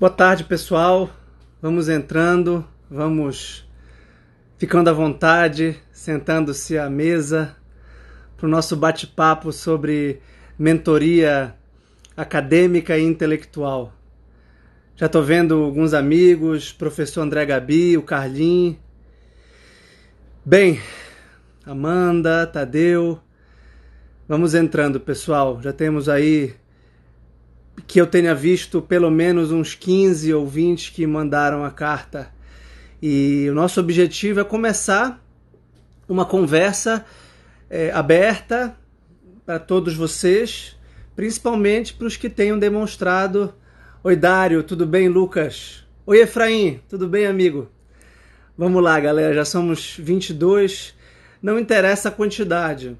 Boa tarde, pessoal. Vamos entrando, vamos ficando à vontade, sentando-se à mesa para o nosso bate-papo sobre mentoria acadêmica e intelectual. Já estou vendo alguns amigos, professor André Gabi, o Carlin. Bem, Amanda, Tadeu. Vamos entrando, pessoal. Já temos aí que eu tenha visto pelo menos uns 15 ou 20 que mandaram a carta. E o nosso objetivo é começar uma conversa é, aberta para todos vocês, principalmente para os que tenham demonstrado. Oi, Dário, tudo bem, Lucas? Oi, Efraim, tudo bem, amigo? Vamos lá, galera, já somos 22. Não interessa a quantidade.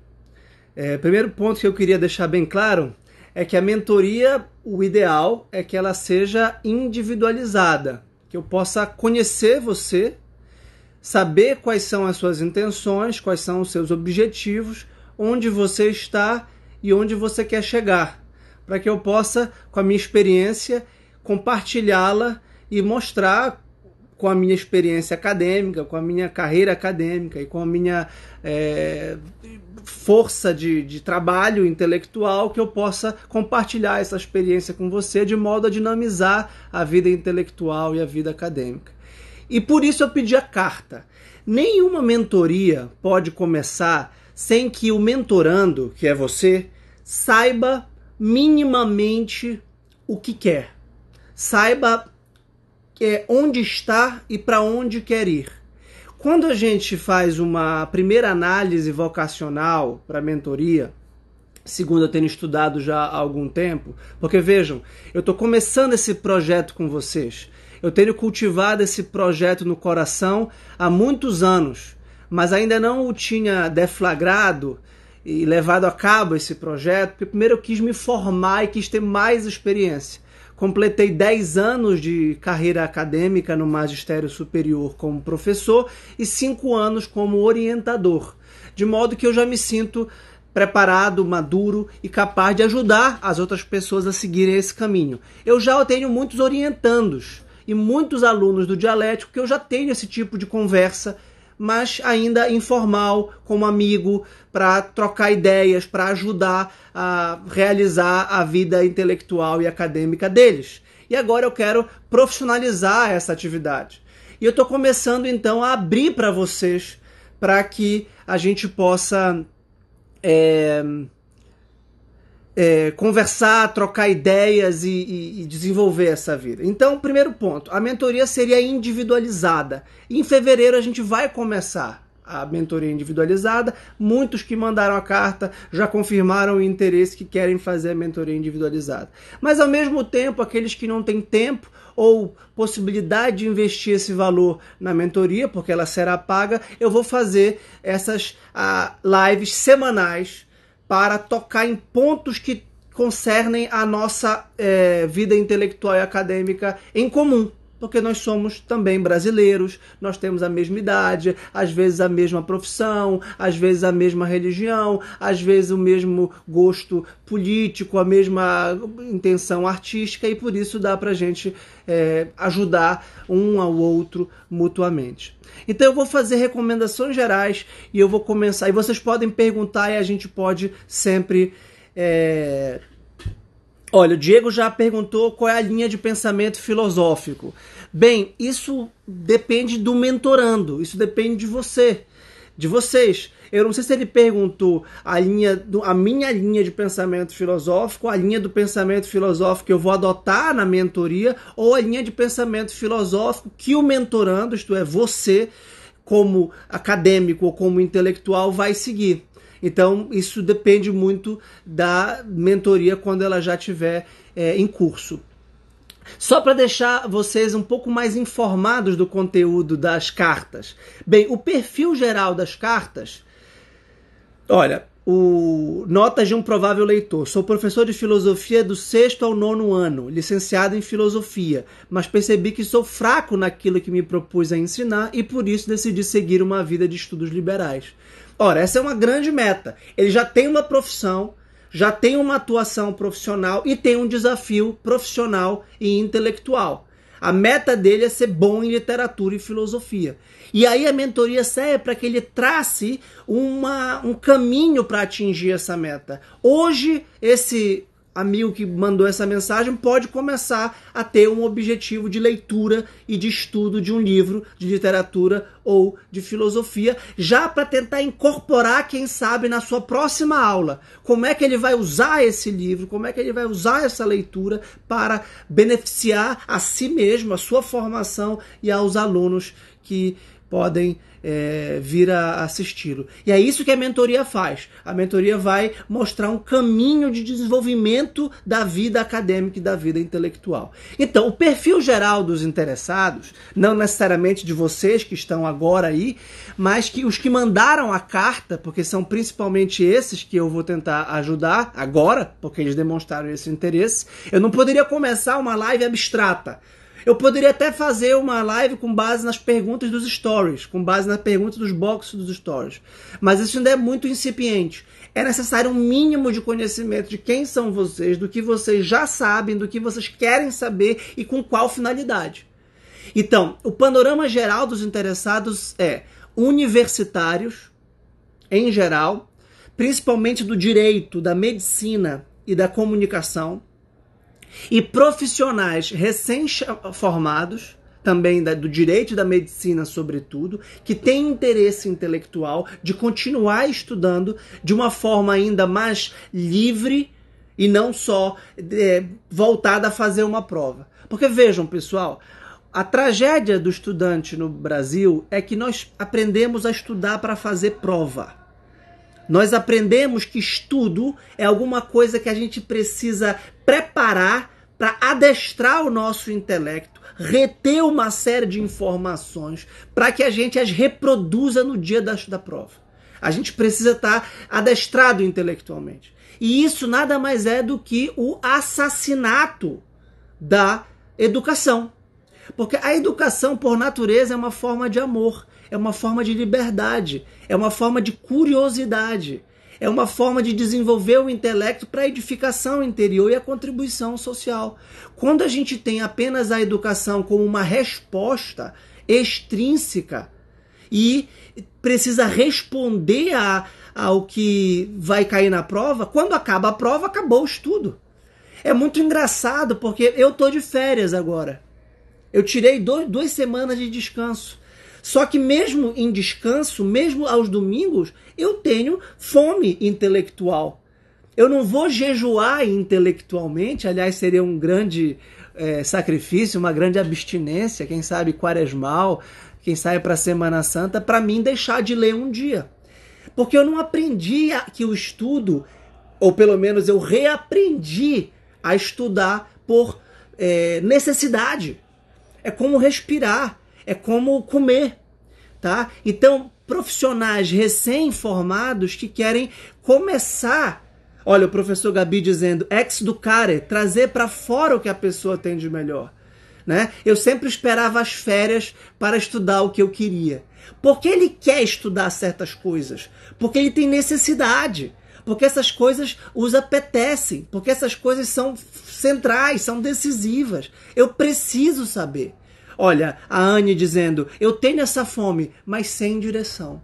É, primeiro ponto que eu queria deixar bem claro é que a mentoria, o ideal é que ela seja individualizada, que eu possa conhecer você, saber quais são as suas intenções, quais são os seus objetivos, onde você está e onde você quer chegar, para que eu possa, com a minha experiência, compartilhá-la e mostrar com a minha experiência acadêmica, com a minha carreira acadêmica e com a minha é, força de, de trabalho intelectual que eu possa compartilhar essa experiência com você de modo a dinamizar a vida intelectual e a vida acadêmica. E por isso eu pedi a carta. Nenhuma mentoria pode começar sem que o mentorando, que é você, saiba minimamente o que quer. Saiba é, onde está e para onde quer ir. Quando a gente faz uma primeira análise vocacional para mentoria, segundo eu tenho estudado já há algum tempo, porque vejam, eu estou começando esse projeto com vocês. Eu tenho cultivado esse projeto no coração há muitos anos, mas ainda não o tinha deflagrado e levado a cabo esse projeto, porque primeiro eu quis me formar e quis ter mais experiência. Completei 10 anos de carreira acadêmica no magistério superior como professor e 5 anos como orientador, de modo que eu já me sinto preparado, maduro e capaz de ajudar as outras pessoas a seguirem esse caminho. Eu já tenho muitos orientandos e muitos alunos do dialético que eu já tenho esse tipo de conversa mas ainda informal, como amigo, para trocar ideias, para ajudar a realizar a vida intelectual e acadêmica deles. E agora eu quero profissionalizar essa atividade. E eu estou começando então a abrir para vocês para que a gente possa é, é, conversar, trocar ideias e, e, e, desenvolver essa vida. Então, primeiro ponto, a mentoria seria individualizada. Em fevereiro a gente vai começar a mentoria individualizada. Muitos que mandaram a carta já confirmaram o interesse que querem fazer a mentoria individualizada. Mas ao mesmo tempo, aqueles que não têm tempo ou possibilidade de investir esse valor na mentoria, porque ela será paga, eu vou fazer essas uh, lives semanais para tocar em pontos que concernem a nossa é, vida intelectual e acadêmica em comum. Porque nós somos também brasileiros, nós temos a mesma idade, às vezes a mesma profissão, às vezes a mesma religião, às vezes o mesmo gosto político, a mesma intenção artística, e por isso dá para gente é, ajudar um ao outro mutuamente. Então eu vou fazer recomendações gerais e eu vou começar. E vocês podem perguntar e a gente pode sempre. É... Olha, o Diego já perguntou qual é a linha de pensamento filosófico. Bem, isso depende do mentorando, isso depende de você, de vocês. Eu não sei se ele perguntou a linha do, a minha linha de pensamento filosófico, a linha do pensamento filosófico que eu vou adotar na mentoria, ou a linha de pensamento filosófico que o mentorando, isto é, você, como acadêmico ou como intelectual, vai seguir. Então, isso depende muito da mentoria quando ela já estiver é, em curso. Só para deixar vocês um pouco mais informados do conteúdo das cartas. Bem, o perfil geral das cartas Olha, o Notas de um Provável Leitor. Sou professor de filosofia do sexto ao nono ano, licenciado em filosofia, mas percebi que sou fraco naquilo que me propus a ensinar e por isso decidi seguir uma vida de estudos liberais. Ora, essa é uma grande meta. Ele já tem uma profissão, já tem uma atuação profissional e tem um desafio profissional e intelectual. A meta dele é ser bom em literatura e filosofia. E aí a mentoria serve para que ele trace uma, um caminho para atingir essa meta. Hoje, esse amigo que mandou essa mensagem pode começar a ter um objetivo de leitura e de estudo de um livro de literatura ou de filosofia, já para tentar incorporar, quem sabe, na sua próxima aula, como é que ele vai usar esse livro, como é que ele vai usar essa leitura para beneficiar a si mesmo, a sua formação e aos alunos que podem é, vir a assisti-lo. E é isso que a mentoria faz. A mentoria vai mostrar um caminho de desenvolvimento da vida acadêmica e da vida intelectual. Então, o perfil geral dos interessados, não necessariamente de vocês que estão agora aí, mas que os que mandaram a carta, porque são principalmente esses que eu vou tentar ajudar agora, porque eles demonstraram esse interesse. Eu não poderia começar uma live abstrata eu poderia até fazer uma live com base nas perguntas dos stories, com base nas perguntas dos boxes dos stories. Mas isso ainda é muito incipiente. É necessário um mínimo de conhecimento de quem são vocês, do que vocês já sabem, do que vocês querem saber e com qual finalidade. Então, o panorama geral dos interessados é universitários, em geral, principalmente do direito, da medicina e da comunicação, e profissionais recém-formados, também do direito e da medicina, sobretudo, que têm interesse intelectual de continuar estudando de uma forma ainda mais livre e não só é, voltada a fazer uma prova. Porque vejam, pessoal, a tragédia do estudante no Brasil é que nós aprendemos a estudar para fazer prova. Nós aprendemos que estudo é alguma coisa que a gente precisa preparar para adestrar o nosso intelecto, reter uma série de informações para que a gente as reproduza no dia da, da prova. A gente precisa estar tá adestrado intelectualmente. E isso nada mais é do que o assassinato da educação. Porque a educação, por natureza, é uma forma de amor, é uma forma de liberdade, é uma forma de curiosidade, é uma forma de desenvolver o intelecto para a edificação interior e a contribuição social. Quando a gente tem apenas a educação como uma resposta extrínseca e precisa responder a, ao que vai cair na prova, quando acaba a prova, acabou o estudo. É muito engraçado porque eu tô de férias agora. Eu tirei dois, duas semanas de descanso. Só que mesmo em descanso, mesmo aos domingos, eu tenho fome intelectual. Eu não vou jejuar intelectualmente, aliás, seria um grande é, sacrifício, uma grande abstinência, quem sabe quaresmal, quem sabe para a Semana Santa, para mim deixar de ler um dia. Porque eu não aprendi que o estudo, ou pelo menos eu reaprendi a estudar por é, necessidade. É como respirar é como comer, tá? Então, profissionais recém-formados que querem começar Olha, o professor Gabi dizendo ex ducare, trazer para fora o que a pessoa tem de melhor. Né? Eu sempre esperava as férias para estudar o que eu queria. Porque ele quer estudar certas coisas, porque ele tem necessidade, porque essas coisas os apetecem, porque essas coisas são centrais, são decisivas. Eu preciso saber. Olha, a Anne dizendo: Eu tenho essa fome, mas sem direção.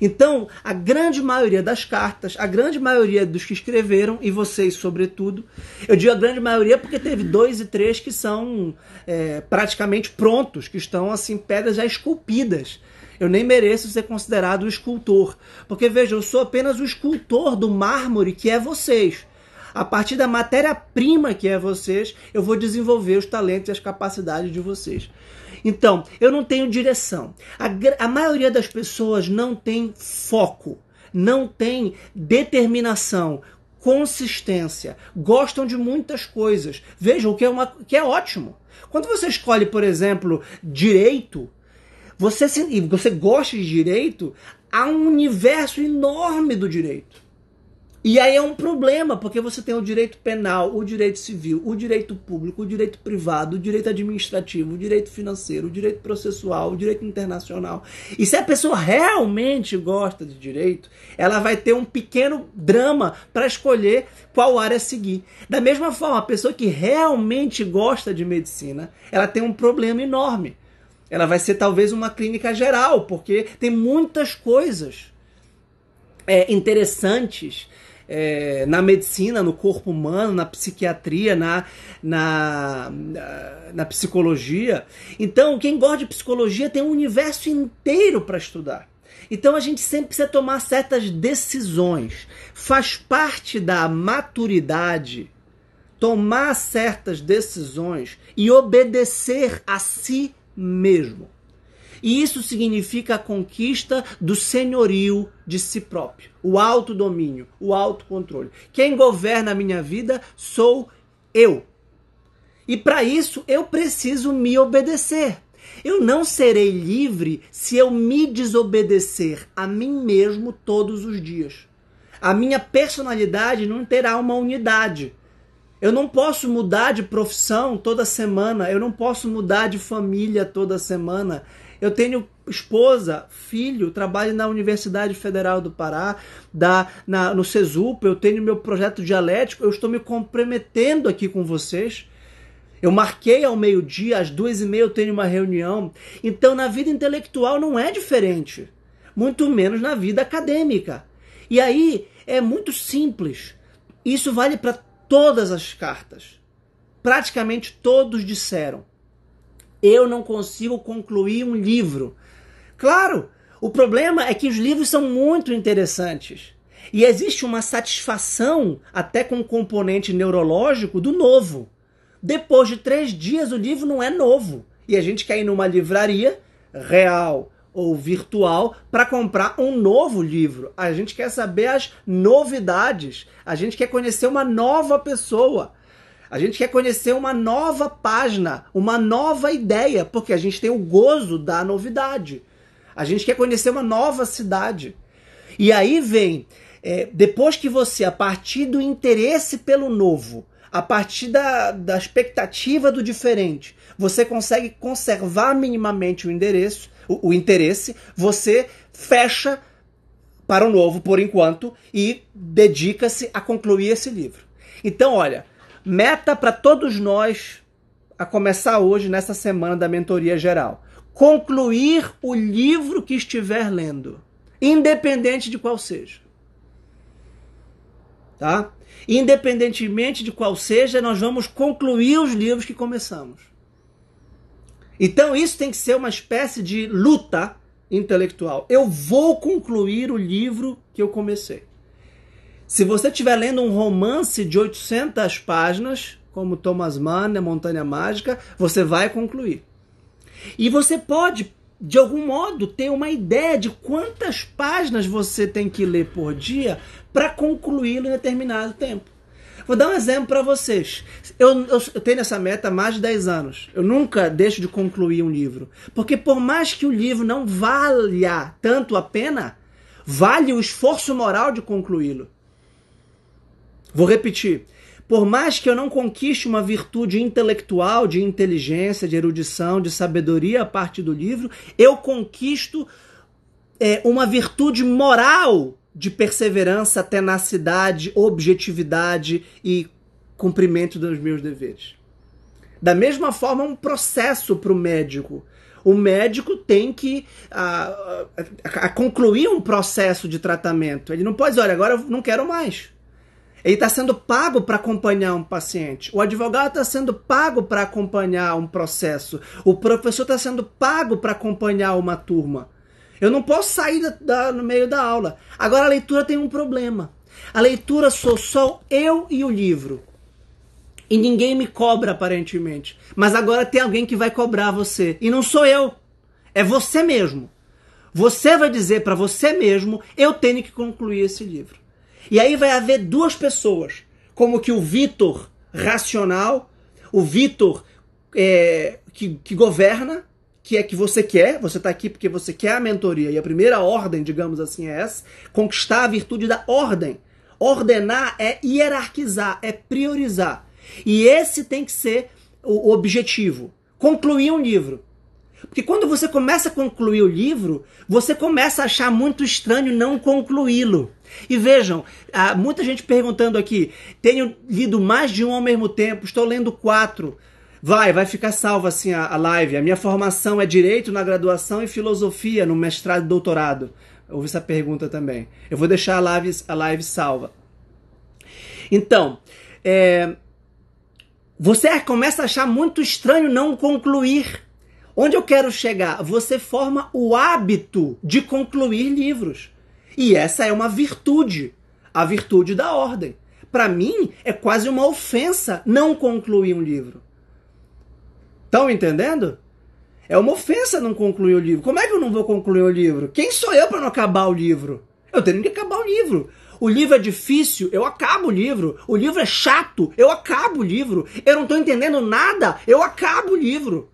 Então, a grande maioria das cartas, a grande maioria dos que escreveram, e vocês sobretudo, eu digo a grande maioria porque teve dois e três que são é, praticamente prontos, que estão assim, pedras já esculpidas. Eu nem mereço ser considerado o escultor. Porque veja, eu sou apenas o escultor do mármore que é vocês. A partir da matéria-prima que é vocês, eu vou desenvolver os talentos e as capacidades de vocês. Então, eu não tenho direção. A, a maioria das pessoas não tem foco, não tem determinação, consistência, gostam de muitas coisas. Vejam que é, uma, que é ótimo. Quando você escolhe, por exemplo, direito, você, se, você gosta de direito, há um universo enorme do direito. E aí é um problema, porque você tem o direito penal, o direito civil, o direito público, o direito privado, o direito administrativo, o direito financeiro, o direito processual, o direito internacional. E se a pessoa realmente gosta de direito, ela vai ter um pequeno drama para escolher qual área seguir. Da mesma forma, a pessoa que realmente gosta de medicina, ela tem um problema enorme. Ela vai ser talvez uma clínica geral, porque tem muitas coisas é, interessantes é, na medicina, no corpo humano, na psiquiatria, na, na, na psicologia. Então, quem gosta de psicologia tem um universo inteiro para estudar. Então a gente sempre precisa tomar certas decisões. Faz parte da maturidade tomar certas decisões e obedecer a si mesmo. E isso significa a conquista do senhorio de si próprio, o autodomínio, o autocontrole. Quem governa a minha vida sou eu. E para isso eu preciso me obedecer. Eu não serei livre se eu me desobedecer a mim mesmo todos os dias. A minha personalidade não terá uma unidade. Eu não posso mudar de profissão toda semana, eu não posso mudar de família toda semana. Eu tenho esposa, filho, trabalho na Universidade Federal do Pará, da, na, no CESUP, eu tenho meu projeto dialético, eu estou me comprometendo aqui com vocês. Eu marquei ao meio-dia, às duas e meia eu tenho uma reunião. Então, na vida intelectual não é diferente, muito menos na vida acadêmica. E aí é muito simples. Isso vale para todas as cartas. Praticamente todos disseram eu não consigo concluir um livro. Claro, o problema é que os livros são muito interessantes. E existe uma satisfação, até com o componente neurológico, do novo. Depois de três dias, o livro não é novo. E a gente quer ir numa livraria real ou virtual para comprar um novo livro. A gente quer saber as novidades. A gente quer conhecer uma nova pessoa. A gente quer conhecer uma nova página, uma nova ideia, porque a gente tem o gozo da novidade. A gente quer conhecer uma nova cidade. E aí vem, é, depois que você, a partir do interesse pelo novo, a partir da, da expectativa do diferente, você consegue conservar minimamente o endereço, o, o interesse, você fecha para o novo por enquanto e dedica-se a concluir esse livro. Então, olha, Meta para todos nós, a começar hoje, nessa semana da mentoria geral: concluir o livro que estiver lendo, independente de qual seja. Tá? Independentemente de qual seja, nós vamos concluir os livros que começamos. Então, isso tem que ser uma espécie de luta intelectual. Eu vou concluir o livro que eu comecei. Se você estiver lendo um romance de 800 páginas, como Thomas Mann, A Montanha Mágica, você vai concluir. E você pode, de algum modo, ter uma ideia de quantas páginas você tem que ler por dia para concluí-lo em determinado tempo. Vou dar um exemplo para vocês. Eu, eu, tenho essa meta há mais de 10 anos. Eu nunca deixo de concluir um livro. Porque por mais que o livro não valha tanto a pena, vale o esforço moral de concluí-lo. Vou repetir. Por mais que eu não conquiste uma virtude intelectual, de inteligência, de erudição, de sabedoria a partir do livro, eu conquisto é, uma virtude moral de perseverança, tenacidade, objetividade e cumprimento dos meus deveres. Da mesma forma, um processo para o médico. O médico tem que a, a, a concluir um processo de tratamento. Ele não pode dizer, olha, agora eu não quero mais. Ele está sendo pago para acompanhar um paciente. O advogado está sendo pago para acompanhar um processo. O professor está sendo pago para acompanhar uma turma. Eu não posso sair da, da, no meio da aula. Agora a leitura tem um problema. A leitura sou só eu e o livro. E ninguém me cobra aparentemente. Mas agora tem alguém que vai cobrar você. E não sou eu. É você mesmo. Você vai dizer para você mesmo: eu tenho que concluir esse livro. E aí vai haver duas pessoas, como que o Vitor racional, o Vitor é, que, que governa, que é que você quer, você está aqui porque você quer a mentoria, e a primeira ordem, digamos assim, é essa, conquistar a virtude da ordem. Ordenar é hierarquizar, é priorizar. E esse tem que ser o objetivo. Concluir um livro. Porque quando você começa a concluir o livro, você começa a achar muito estranho não concluí-lo. E vejam, há muita gente perguntando aqui: tenho lido mais de um ao mesmo tempo, estou lendo quatro. Vai, vai ficar salva assim a, a live. A minha formação é direito na graduação e filosofia no mestrado e doutorado. Houve essa pergunta também. Eu vou deixar a live, a live salva. Então, é, você começa a achar muito estranho não concluir. Onde eu quero chegar? Você forma o hábito de concluir livros. E essa é uma virtude, a virtude da ordem. Para mim, é quase uma ofensa não concluir um livro. Estão entendendo? É uma ofensa não concluir o livro. Como é que eu não vou concluir o livro? Quem sou eu para não acabar o livro? Eu tenho que acabar o livro. O livro é difícil, eu acabo o livro. O livro é chato, eu acabo o livro. Eu não estou entendendo nada, eu acabo o livro.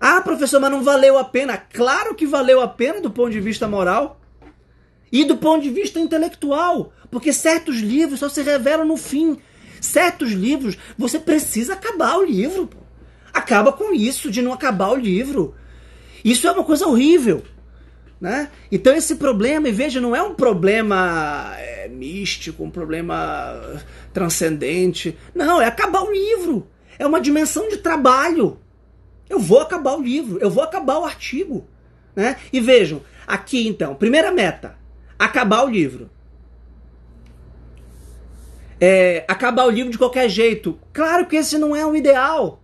Ah, professor, mas não valeu a pena. Claro que valeu a pena do ponto de vista moral e do ponto de vista intelectual, porque certos livros só se revelam no fim. Certos livros, você precisa acabar o livro. Acaba com isso de não acabar o livro. Isso é uma coisa horrível. Né? Então esse problema, e veja, não é um problema é, místico, um problema transcendente. Não, é acabar o livro. É uma dimensão de trabalho. Eu vou acabar o livro, eu vou acabar o artigo. Né? E vejam, aqui então, primeira meta: acabar o livro. É, acabar o livro de qualquer jeito. Claro que esse não é o ideal.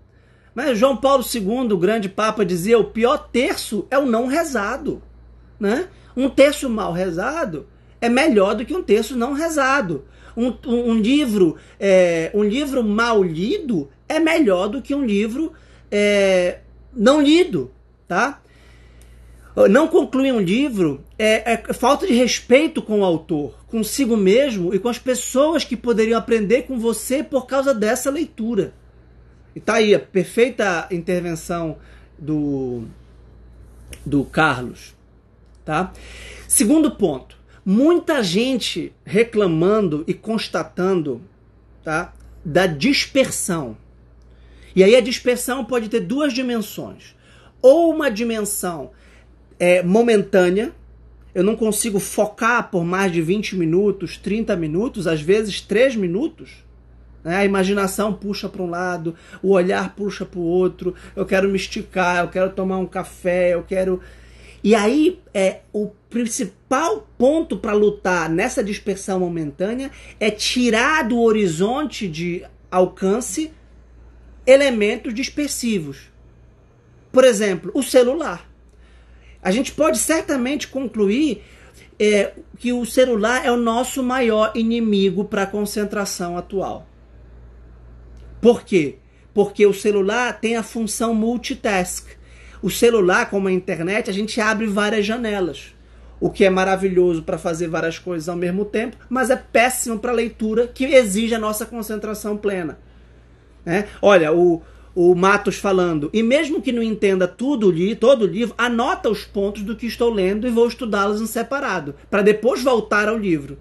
Mas João Paulo II, o grande Papa, dizia: o pior terço é o não rezado. Né? Um terço mal rezado é melhor do que um terço não rezado. Um, um, um livro é, um livro mal lido é melhor do que um livro é, não lido, tá? Não concluir um livro é, é, falta de respeito com o autor, consigo mesmo e com as pessoas que poderiam aprender com você por causa dessa leitura. E tá aí a perfeita intervenção do, do Carlos. Tá? Segundo ponto, muita gente reclamando e constatando tá, da dispersão. E aí a dispersão pode ter duas dimensões. Ou uma dimensão é, momentânea, eu não consigo focar por mais de 20 minutos, 30 minutos, às vezes 3 minutos. Né? A imaginação puxa para um lado, o olhar puxa para o outro. Eu quero me esticar, eu quero tomar um café, eu quero e aí, é, o principal ponto para lutar nessa dispersão momentânea é tirar do horizonte de alcance elementos dispersivos. Por exemplo, o celular. A gente pode certamente concluir é, que o celular é o nosso maior inimigo para a concentração atual. Por quê? Porque o celular tem a função multitask o celular, como a internet, a gente abre várias janelas. O que é maravilhoso para fazer várias coisas ao mesmo tempo, mas é péssimo para leitura que exige a nossa concentração plena. É? Olha, o, o Matos falando, e mesmo que não entenda tudo li, todo o livro, anota os pontos do que estou lendo e vou estudá-los em separado, para depois voltar ao livro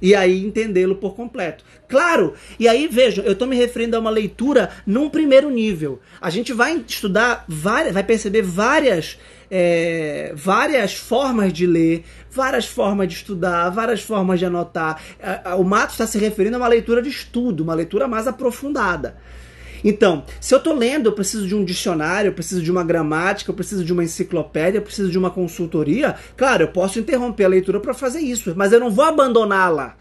e aí entendê-lo por completo. Claro, e aí vejam, eu estou me referindo a uma leitura num primeiro nível. A gente vai estudar, várias, vai perceber várias, é, várias formas de ler, várias formas de estudar, várias formas de anotar. O Matos está se referindo a uma leitura de estudo, uma leitura mais aprofundada. Então, se eu estou lendo, eu preciso de um dicionário, eu preciso de uma gramática, eu preciso de uma enciclopédia, eu preciso de uma consultoria. Claro, eu posso interromper a leitura para fazer isso, mas eu não vou abandoná-la.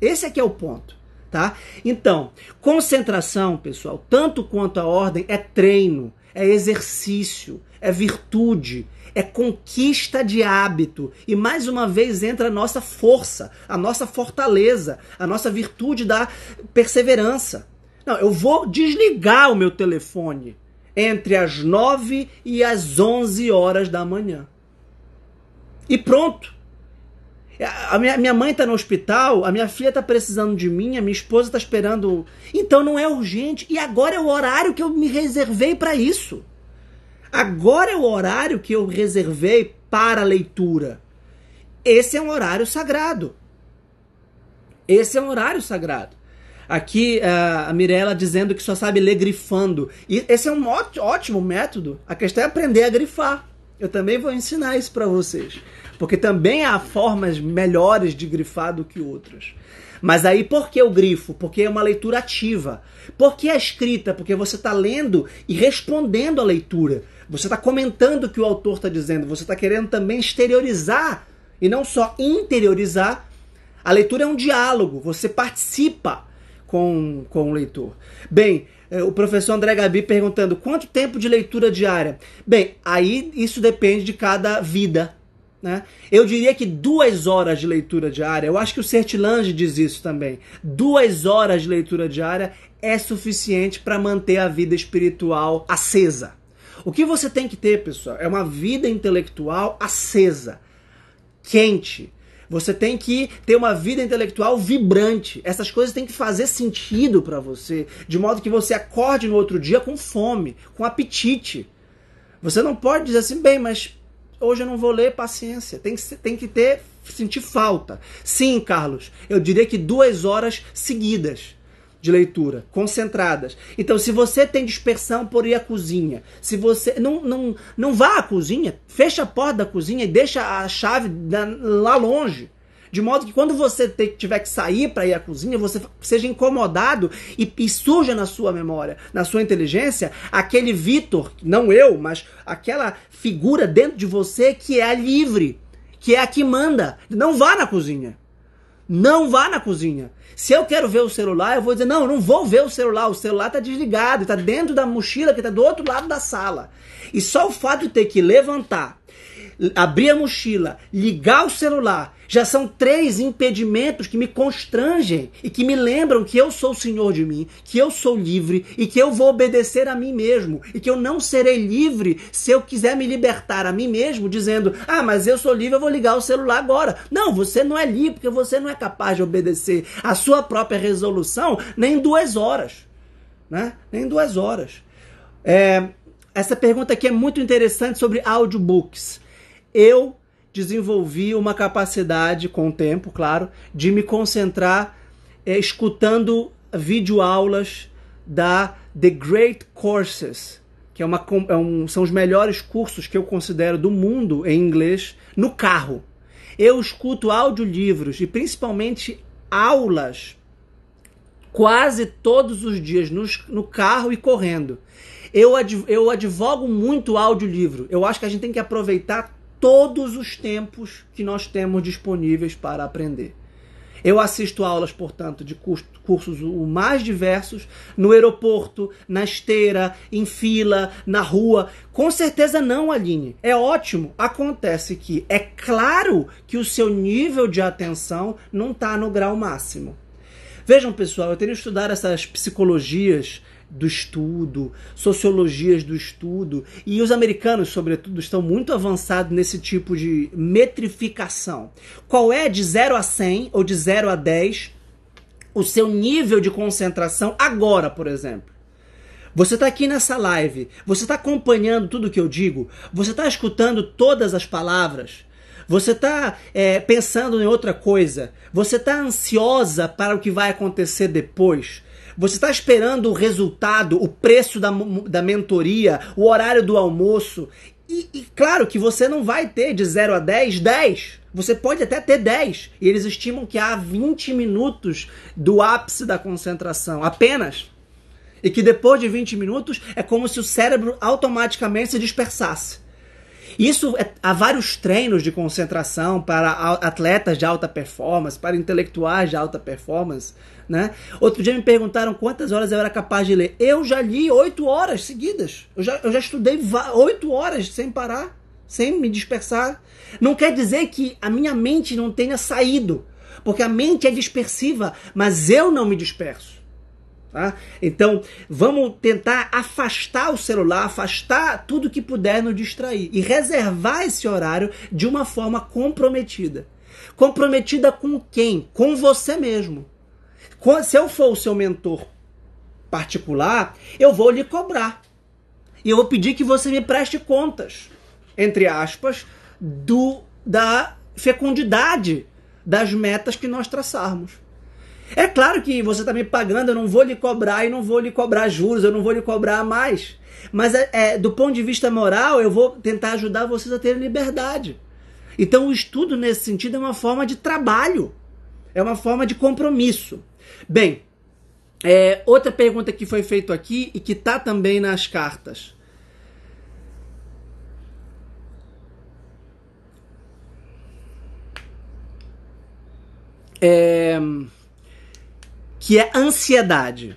Esse aqui é o ponto, tá? Então, concentração, pessoal, tanto quanto a ordem é treino, é exercício, é virtude, é conquista de hábito. E mais uma vez entra a nossa força, a nossa fortaleza, a nossa virtude da perseverança. Não, eu vou desligar o meu telefone entre as 9 e as 11 horas da manhã. E pronto. A minha, minha mãe está no hospital, a minha filha está precisando de mim, a minha esposa está esperando. Então não é urgente. E agora é o horário que eu me reservei para isso. Agora é o horário que eu reservei para a leitura. Esse é um horário sagrado. Esse é um horário sagrado. Aqui a Mirella dizendo que só sabe ler grifando. E esse é um ótimo método. A questão é aprender a grifar. Eu também vou ensinar isso para vocês. Porque também há formas melhores de grifar do que outras. Mas aí por que o grifo? Porque é uma leitura ativa. Por que a escrita? Porque você está lendo e respondendo à leitura. Você está comentando o que o autor está dizendo. Você está querendo também exteriorizar e não só interiorizar. A leitura é um diálogo. Você participa com, com o leitor. Bem, eh, o professor André Gabi perguntando quanto tempo de leitura diária? Bem, aí isso depende de cada vida. Né? Eu diria que duas horas de leitura diária, eu acho que o Sertilange diz isso também. Duas horas de leitura diária é suficiente para manter a vida espiritual acesa. O que você tem que ter, pessoal, é uma vida intelectual acesa, quente, você tem que ter uma vida intelectual vibrante. Essas coisas têm que fazer sentido para você, de modo que você acorde no outro dia com fome, com apetite. Você não pode dizer assim, bem, mas hoje eu não vou ler, paciência. Tem que, tem que ter, sentir falta. Sim, Carlos, eu diria que duas horas seguidas de leitura, concentradas. Então, se você tem dispersão por ir à cozinha, se você não, não, não vá à cozinha, fecha a porta da cozinha e deixa a chave da, lá longe. De modo que quando você tiver que sair para ir à cozinha, você seja incomodado e, e surja na sua memória, na sua inteligência, aquele Vitor, não eu, mas aquela figura dentro de você que é a livre, que é a que manda. Não vá na cozinha. Não vá na cozinha. Se eu quero ver o celular, eu vou dizer, não, eu não vou ver o celular. O celular está desligado, está dentro da mochila que está do outro lado da sala. E só o fato de ter que levantar, abrir a mochila, ligar o celular, já são três impedimentos que me constrangem e que me lembram que eu sou o senhor de mim, que eu sou livre e que eu vou obedecer a mim mesmo e que eu não serei livre se eu quiser me libertar a mim mesmo dizendo: "Ah, mas eu sou livre, eu vou ligar o celular agora". Não, você não é livre porque você não é capaz de obedecer a sua própria resolução nem em duas horas, né? Nem em duas horas. É, essa pergunta aqui é muito interessante sobre audiobooks. Eu desenvolvi uma capacidade, com o tempo, claro, de me concentrar é, escutando videoaulas da The Great Courses, que é uma, é um, são os melhores cursos que eu considero do mundo em inglês, no carro. Eu escuto audiolivros e principalmente aulas quase todos os dias no, no carro e correndo. Eu, eu advogo muito audiolivro. Eu acho que a gente tem que aproveitar todos os tempos que nós temos disponíveis para aprender. Eu assisto aulas, portanto, de cursos o mais diversos, no aeroporto, na esteira, em fila, na rua. Com certeza não, Aline. É ótimo. Acontece que é claro que o seu nível de atenção não está no grau máximo. Vejam, pessoal, eu tenho estudado essas psicologias do estudo, sociologias do estudo, e os americanos, sobretudo, estão muito avançados nesse tipo de metrificação. Qual é de 0 a 100 ou de 0 a 10 o seu nível de concentração agora, por exemplo? Você está aqui nessa live, você está acompanhando tudo que eu digo, você está escutando todas as palavras, você está é, pensando em outra coisa, você está ansiosa para o que vai acontecer depois. Você está esperando o resultado, o preço da, da mentoria, o horário do almoço. E, e, claro que você não vai ter de 0 a 10, 10. Você pode até ter 10. E eles estimam que há 20 minutos do ápice da concentração, apenas. E que depois de 20 minutos é como se o cérebro automaticamente se dispersasse. Isso é, há vários treinos de concentração para atletas de alta performance, para intelectuais de alta performance. Né? Outro dia me perguntaram quantas horas eu era capaz de ler. Eu já li oito horas seguidas. Eu já, eu já estudei oito horas sem parar, sem me dispersar. Não quer dizer que a minha mente não tenha saído, porque a mente é dispersiva, mas eu não me disperso. Tá? Então, vamos tentar afastar o celular, afastar tudo que puder nos distrair e reservar esse horário de uma forma comprometida. Comprometida com quem? Com você mesmo. Se eu for o seu mentor particular, eu vou lhe cobrar. E eu vou pedir que você me preste contas, entre aspas, do da fecundidade das metas que nós traçarmos. É claro que você está me pagando, eu não vou lhe cobrar e não vou lhe cobrar juros, eu não vou lhe cobrar mais. Mas é, é, do ponto de vista moral, eu vou tentar ajudar vocês a terem liberdade. Então o estudo nesse sentido é uma forma de trabalho, é uma forma de compromisso. Bem, é, outra pergunta que foi feita aqui e que está também nas cartas. É, que é ansiedade.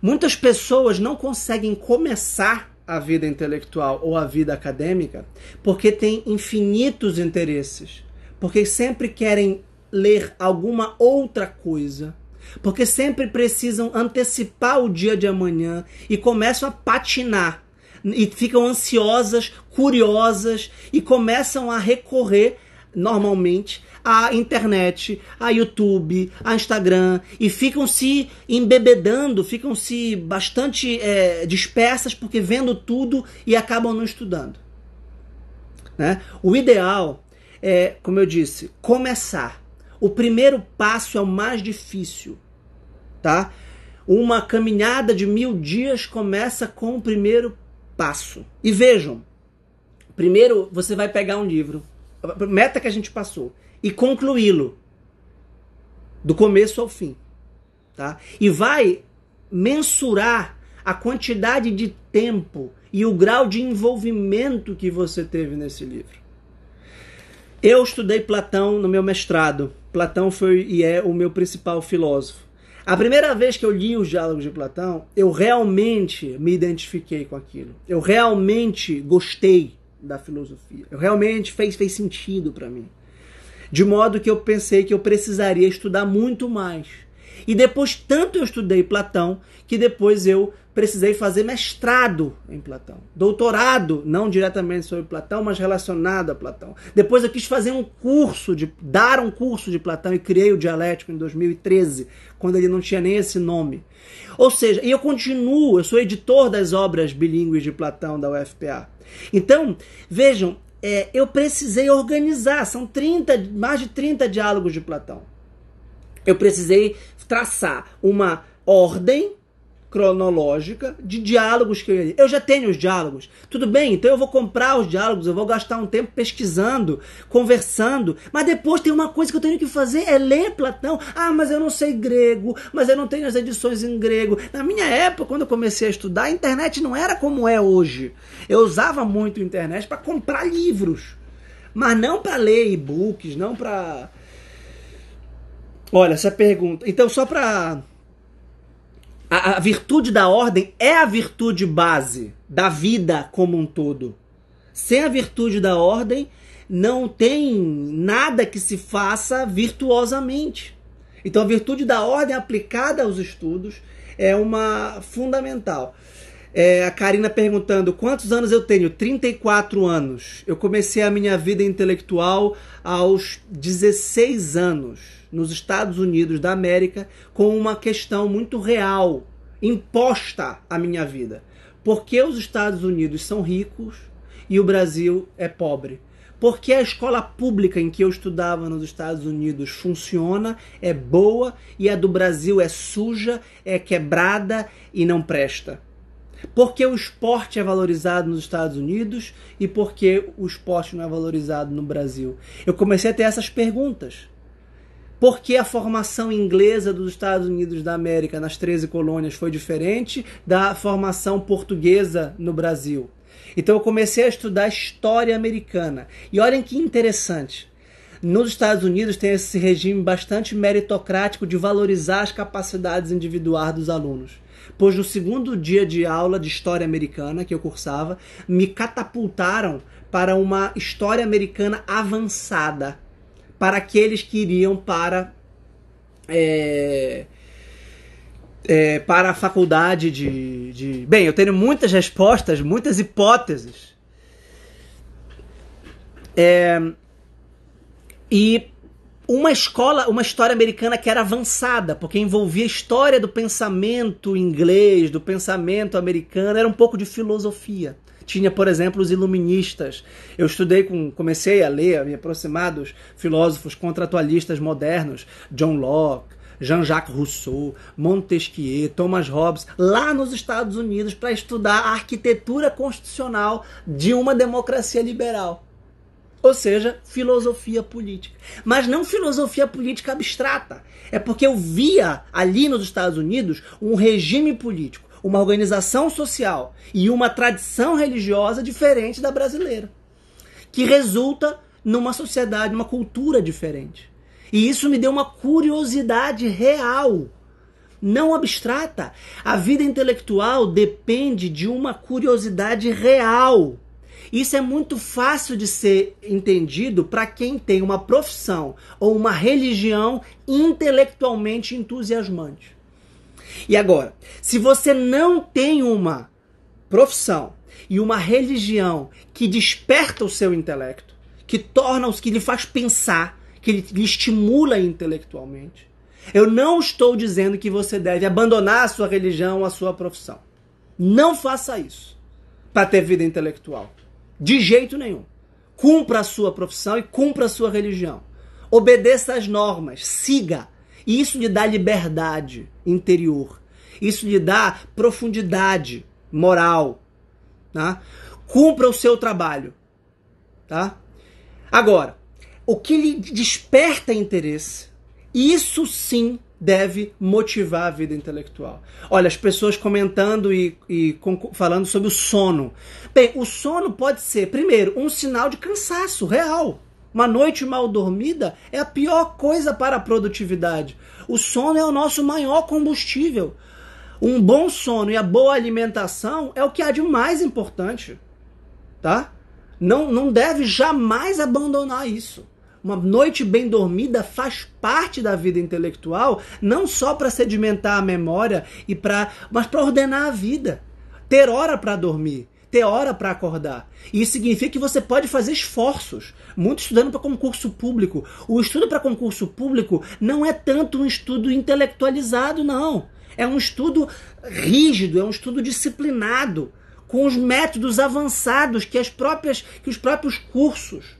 Muitas pessoas não conseguem começar a vida intelectual ou a vida acadêmica porque têm infinitos interesses, porque sempre querem ler alguma outra coisa, porque sempre precisam antecipar o dia de amanhã e começam a patinar e ficam ansiosas, curiosas e começam a recorrer normalmente a internet, a YouTube, a Instagram e ficam se embebedando, ficam se bastante é, dispersas porque vendo tudo e acabam não estudando. Né? O ideal é, como eu disse, começar. O primeiro passo é o mais difícil, tá? Uma caminhada de mil dias começa com o primeiro passo. E vejam, primeiro você vai pegar um livro, meta que a gente passou e concluí-lo do começo ao fim, tá? E vai mensurar a quantidade de tempo e o grau de envolvimento que você teve nesse livro. Eu estudei Platão no meu mestrado. Platão foi e é o meu principal filósofo. A primeira vez que eu li os diálogos de Platão, eu realmente me identifiquei com aquilo. Eu realmente gostei da filosofia. Eu realmente fez fez sentido para mim. De modo que eu pensei que eu precisaria estudar muito mais. E depois, tanto eu estudei Platão, que depois eu precisei fazer mestrado em Platão. Doutorado, não diretamente sobre Platão, mas relacionado a Platão. Depois eu quis fazer um curso, de dar um curso de Platão e criei o Dialético em 2013, quando ele não tinha nem esse nome. Ou seja, e eu continuo, eu sou editor das obras bilíngues de Platão da UFPA. Então, vejam, é, eu precisei organizar, são 30, mais de 30 diálogos de Platão. Eu precisei traçar uma ordem cronológica de diálogos que eu Eu já tenho os diálogos. Tudo bem, então eu vou comprar os diálogos, eu vou gastar um tempo pesquisando, conversando, mas depois tem uma coisa que eu tenho que fazer, é ler Platão. Ah, mas eu não sei grego, mas eu não tenho as edições em grego. Na minha época, quando eu comecei a estudar, a internet não era como é hoje. Eu usava muito a internet para comprar livros, mas não para ler e-books, não para Olha, essa pergunta. Então, só para a, a virtude da ordem é a virtude base da vida como um todo. Sem a virtude da ordem, não tem nada que se faça virtuosamente. Então, a virtude da ordem aplicada aos estudos é uma fundamental. É, a Karina perguntando quantos anos eu tenho? 34 anos. Eu comecei a minha vida intelectual aos 16 anos nos Estados Unidos da América com uma questão muito real, imposta à minha vida. Porque os Estados Unidos são ricos e o Brasil é pobre? Porque a escola pública em que eu estudava nos Estados Unidos funciona, é boa e a do Brasil é suja, é quebrada e não presta? Porque o esporte é valorizado nos Estados Unidos e porque o esporte não é valorizado no Brasil? Eu comecei a ter essas perguntas. Por que a formação inglesa dos Estados Unidos da América nas 13 colônias foi diferente da formação portuguesa no Brasil? Então eu comecei a estudar história americana. E olhem que interessante. Nos Estados Unidos tem esse regime bastante meritocrático de valorizar as capacidades individuais dos alunos. Pois no segundo dia de aula de história americana que eu cursava, me catapultaram para uma história americana avançada para aqueles que iriam para é, é, para a faculdade de, de. Bem, eu tenho muitas respostas, muitas hipóteses. É, e uma escola, uma história americana que era avançada, porque envolvia a história do pensamento inglês, do pensamento americano, era um pouco de filosofia. Tinha, por exemplo, os iluministas. Eu estudei com, comecei a ler, a me aproximar dos filósofos contratualistas modernos, John Locke, Jean-Jacques Rousseau, Montesquieu, Thomas Hobbes, lá nos Estados Unidos para estudar a arquitetura constitucional de uma democracia liberal. Ou seja, filosofia política. Mas não filosofia política abstrata. É porque eu via ali nos Estados Unidos um regime político, uma organização social e uma tradição religiosa diferente da brasileira, que resulta numa sociedade, numa cultura diferente. E isso me deu uma curiosidade real, não abstrata. A vida intelectual depende de uma curiosidade real. Isso é muito fácil de ser entendido para quem tem uma profissão ou uma religião intelectualmente entusiasmante. E agora, se você não tem uma profissão e uma religião que desperta o seu intelecto, que torna os que lhe faz pensar, que lhe estimula intelectualmente, eu não estou dizendo que você deve abandonar a sua religião, a sua profissão. Não faça isso para ter vida intelectual. De jeito nenhum. Cumpra a sua profissão e cumpra a sua religião. Obedeça às normas, siga. Isso lhe dá liberdade interior. Isso lhe dá profundidade moral. Tá? Cumpra o seu trabalho. Tá? Agora, o que lhe desperta interesse, isso sim deve motivar a vida intelectual. Olha, as pessoas comentando e, e falando sobre o sono. Bem, o sono pode ser, primeiro, um sinal de cansaço real. Uma noite mal dormida é a pior coisa para a produtividade. O sono é o nosso maior combustível. Um bom sono e a boa alimentação é o que há de mais importante. Tá? Não, não deve jamais abandonar isso. Uma noite bem dormida faz parte da vida intelectual, não só para sedimentar a memória e para, mas para ordenar a vida. Ter hora para dormir, ter hora para acordar. Isso significa que você pode fazer esforços. Muito estudando para concurso público. O estudo para concurso público não é tanto um estudo intelectualizado, não. É um estudo rígido, é um estudo disciplinado, com os métodos avançados que as próprias que os próprios cursos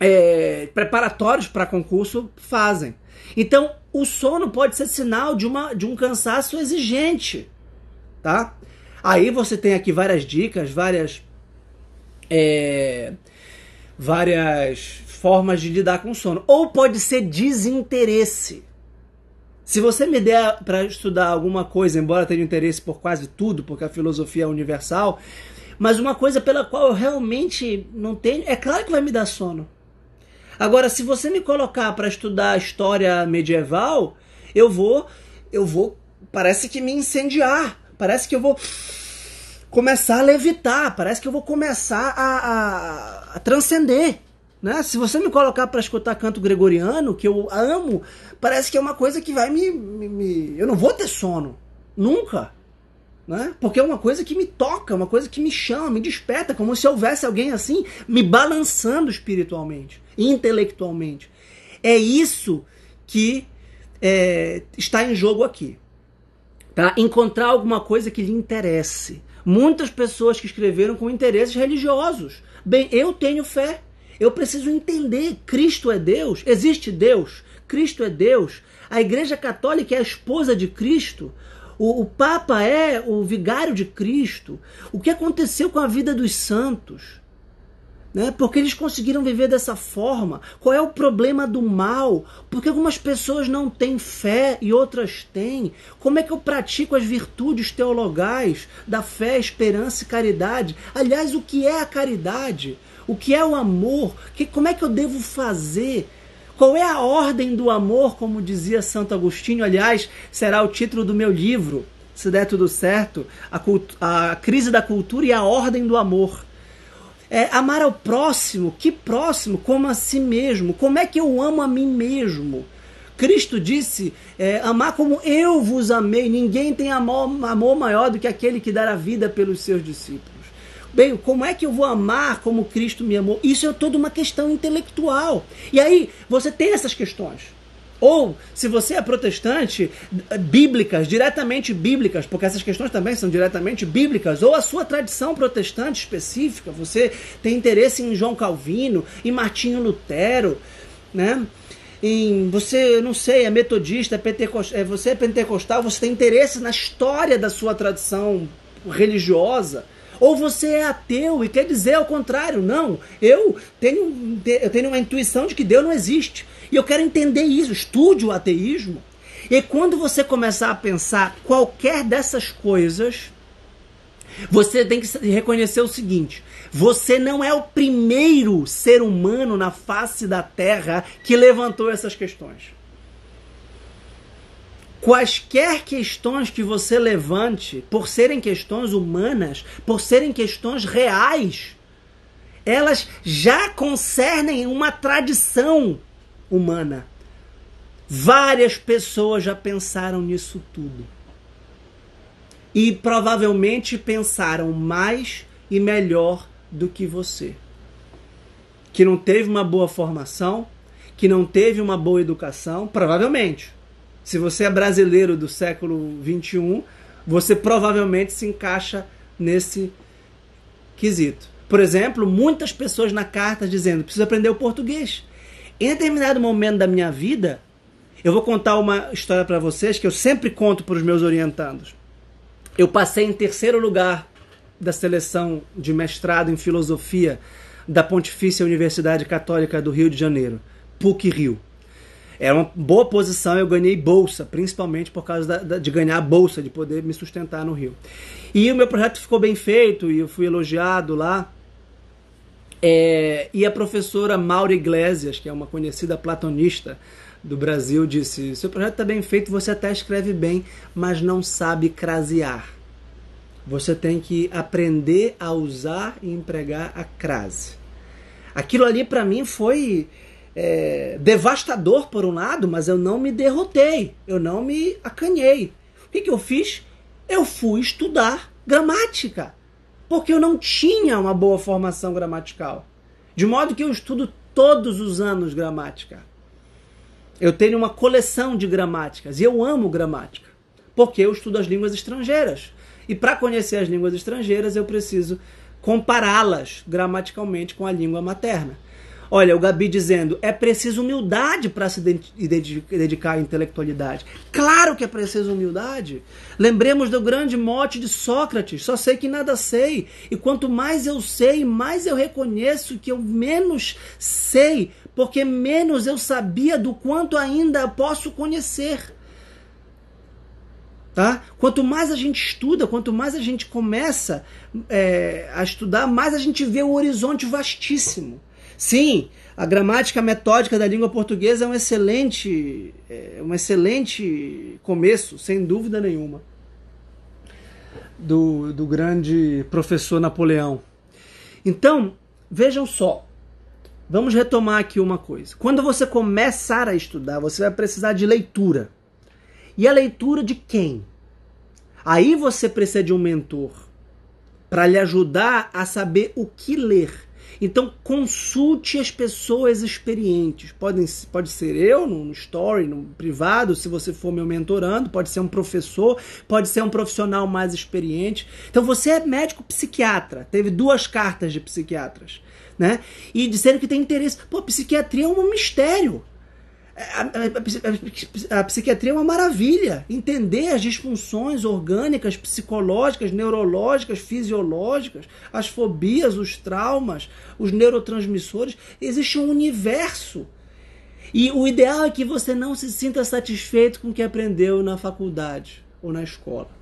é, preparatórios para concurso fazem. Então, o sono pode ser sinal de, uma, de um cansaço exigente, tá? Aí você tem aqui várias dicas, várias é, várias formas de lidar com sono. Ou pode ser desinteresse. Se você me der para estudar alguma coisa, embora tenha interesse por quase tudo, porque a filosofia é universal, mas uma coisa pela qual eu realmente não tenho, é claro que vai me dar sono. Agora, se você me colocar para estudar história medieval, eu vou, eu vou, parece que me incendiar, parece que eu vou começar a levitar, parece que eu vou começar a, a, a transcender. Né? Se você me colocar para escutar canto gregoriano, que eu amo, parece que é uma coisa que vai me, me, me, Eu não vou ter sono. Nunca. Né? Porque é uma coisa que me toca, uma coisa que me chama, me desperta, como se houvesse alguém assim me balançando espiritualmente intelectualmente. É isso que é, está em jogo aqui. Tá? Encontrar alguma coisa que lhe interesse. Muitas pessoas que escreveram com interesses religiosos. Bem, eu tenho fé. Eu preciso entender. Cristo é Deus. Existe Deus. Cristo é Deus. A Igreja Católica é a esposa de Cristo. O, o Papa é o vigário de Cristo. O que aconteceu com a vida dos santos? Né? Porque eles conseguiram viver dessa forma. Qual é o problema do mal? Porque algumas pessoas não têm fé e outras têm. Como é que eu pratico as virtudes teologais da fé, esperança e caridade? Aliás, o que é a caridade? O que é o amor? Que, como é que eu devo fazer? Qual é a ordem do amor, como dizia Santo Agostinho? Aliás, será o título do meu livro, se der tudo certo, a, a crise da cultura e a ordem do amor. É, amar ao próximo, que próximo? Como a si mesmo. Como é que eu amo a mim mesmo? Cristo disse: é, amar como eu vos amei. Ninguém tem amor, amor maior do que aquele que dá a vida pelos seus discípulos. Bem, como é que eu vou amar como Cristo me amou? Isso é toda uma questão intelectual. E aí, você tem essas questões. Ou, se você é protestante, bíblicas, diretamente bíblicas, porque essas questões também são diretamente bíblicas, ou a sua tradição protestante específica, você tem interesse em João Calvino, em Martinho Lutero, né? em você, não sei, é metodista, é pentecostal, é, você é pentecostal, você tem interesse na história da sua tradição religiosa, ou você é ateu e quer dizer ao contrário, não, eu tenho, eu tenho uma intuição de que Deus não existe. E eu quero entender isso, estude o ateísmo. E quando você começar a pensar qualquer dessas coisas, você tem que reconhecer o seguinte: você não é o primeiro ser humano na face da Terra que levantou essas questões. Quaisquer questões que você levante, por serem questões humanas, por serem questões reais, elas já concernem uma tradição humana. Várias pessoas já pensaram nisso tudo. E provavelmente pensaram mais e melhor do que você. Que não teve uma boa formação, que não teve uma boa educação, provavelmente. Se você é brasileiro do século 21, você provavelmente se encaixa nesse quesito. Por exemplo, muitas pessoas na carta dizendo: preciso aprender o português. Em determinado momento da minha vida, eu vou contar uma história para vocês que eu sempre conto para os meus orientandos. Eu passei em terceiro lugar da seleção de mestrado em filosofia da Pontifícia Universidade Católica do Rio de Janeiro, PUC Rio. Era uma boa posição, eu ganhei bolsa, principalmente por causa da, da, de ganhar bolsa, de poder me sustentar no Rio. E o meu projeto ficou bem feito e eu fui elogiado lá. É, e a professora Maura Iglesias, que é uma conhecida platonista do Brasil, disse: Seu projeto está bem feito, você até escreve bem, mas não sabe crasear. Você tem que aprender a usar e empregar a crase. Aquilo ali para mim foi é, devastador por um lado, mas eu não me derrotei, eu não me acanhei. O que, que eu fiz? Eu fui estudar gramática, porque eu não tinha uma boa formação gramatical. De modo que eu estudo todos os anos gramática. Eu tenho uma coleção de gramáticas e eu amo gramática, porque eu estudo as línguas estrangeiras. E para conhecer as línguas estrangeiras, eu preciso compará-las gramaticalmente com a língua materna. Olha, o Gabi dizendo, é preciso humildade para se dedicar à intelectualidade. Claro que é preciso humildade. Lembremos do grande mote de Sócrates: só sei que nada sei. E quanto mais eu sei, mais eu reconheço que eu menos sei, porque menos eu sabia do quanto ainda posso conhecer. Tá? Quanto mais a gente estuda, quanto mais a gente começa é, a estudar, mais a gente vê o horizonte vastíssimo. Sim, a gramática metódica da língua portuguesa é um excelente, é, um excelente começo, sem dúvida nenhuma, do, do grande professor Napoleão. Então, vejam só, vamos retomar aqui uma coisa. Quando você começar a estudar, você vai precisar de leitura. E a leitura de quem? Aí você precisa de um mentor para lhe ajudar a saber o que ler. Então consulte as pessoas experientes. Podem, pode ser eu no, story, no privado, se você for meu mentorando, pode ser um professor, pode ser um profissional mais experiente. Então você é médico psiquiatra, teve duas cartas de psiquiatras, né? E disseram que tem interesse. Pô, psiquiatria é um mistério. A, a, a, a, psiquiatria é uma maravilha. Entender as disfunções orgânicas, psicológicas, neurológicas, fisiológicas, as fobias, os traumas, os neurotransmissores. Existe um universo. E o ideal é que você não se sinta satisfeito com o que aprendeu na faculdade ou na escola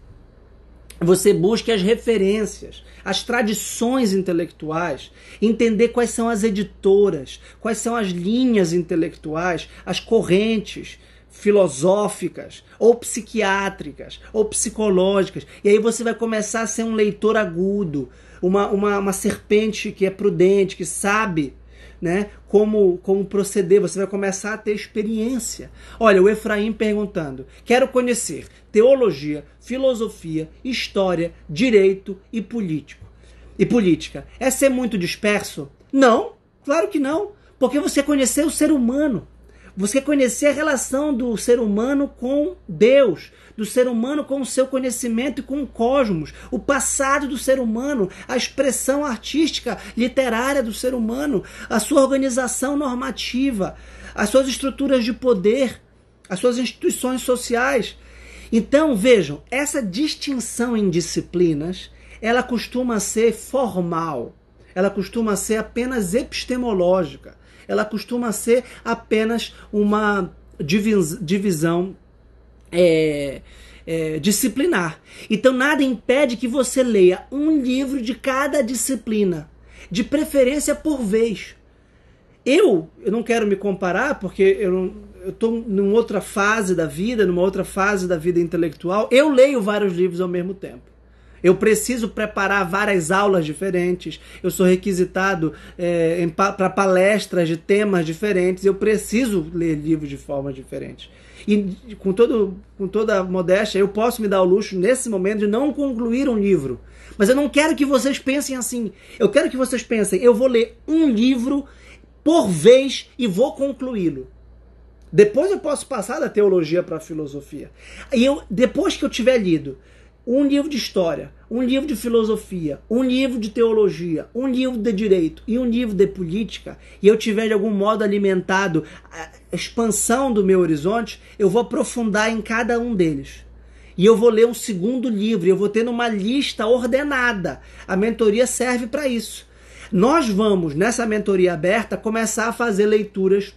você busque as referências, as tradições intelectuais, entender quais são as editoras, quais são as linhas intelectuais, as correntes filosóficas, ou psiquiátricas, ou psicológicas. E aí você vai começar a ser um leitor agudo, uma, uma, uma serpente que é prudente, que sabe né, como, como proceder, você vai começar a ter experiência. Olha, o Efraim perguntando: quero conhecer teologia, filosofia, história, direito e político. E política. É ser muito disperso? Não, claro que não. Porque você conheceu o ser humano. Você conhecer a relação do ser humano com Deus, do ser humano com o seu conhecimento e com o cosmos, o passado do ser humano, a expressão artística, literária do ser humano, a sua organização normativa, as suas estruturas de poder, as suas instituições sociais. Então, vejam, essa distinção em disciplinas, ela costuma ser formal, ela costuma ser apenas epistemológica, ela costuma ser apenas uma divisão é, é, disciplinar. Então, nada impede que você leia um livro de cada disciplina, de preferência por vez. Eu, eu não quero me comparar porque eu estou numa outra fase da vida, numa outra fase da vida intelectual. Eu leio vários livros ao mesmo tempo. Eu preciso preparar várias aulas diferentes. Eu sou requisitado é, para palestras de temas diferentes. Eu preciso ler livros de formas diferentes. E com, todo, com toda modéstia, eu posso me dar o luxo, nesse momento, de não concluir um livro. Mas eu não quero que vocês pensem assim. Eu quero que vocês pensem, eu vou ler um livro por vez e vou concluí-lo. Depois eu posso passar da teologia para a filosofia. E eu, depois que eu tiver lido um livro de história, um livro de filosofia, um livro de teologia, um livro de direito e um livro de política, e eu tiver de algum modo alimentado a expansão do meu horizonte, eu vou aprofundar em cada um deles. E eu vou ler um segundo livro, eu vou ter uma lista ordenada. A mentoria serve para isso. Nós vamos, nessa mentoria aberta, começar a fazer leituras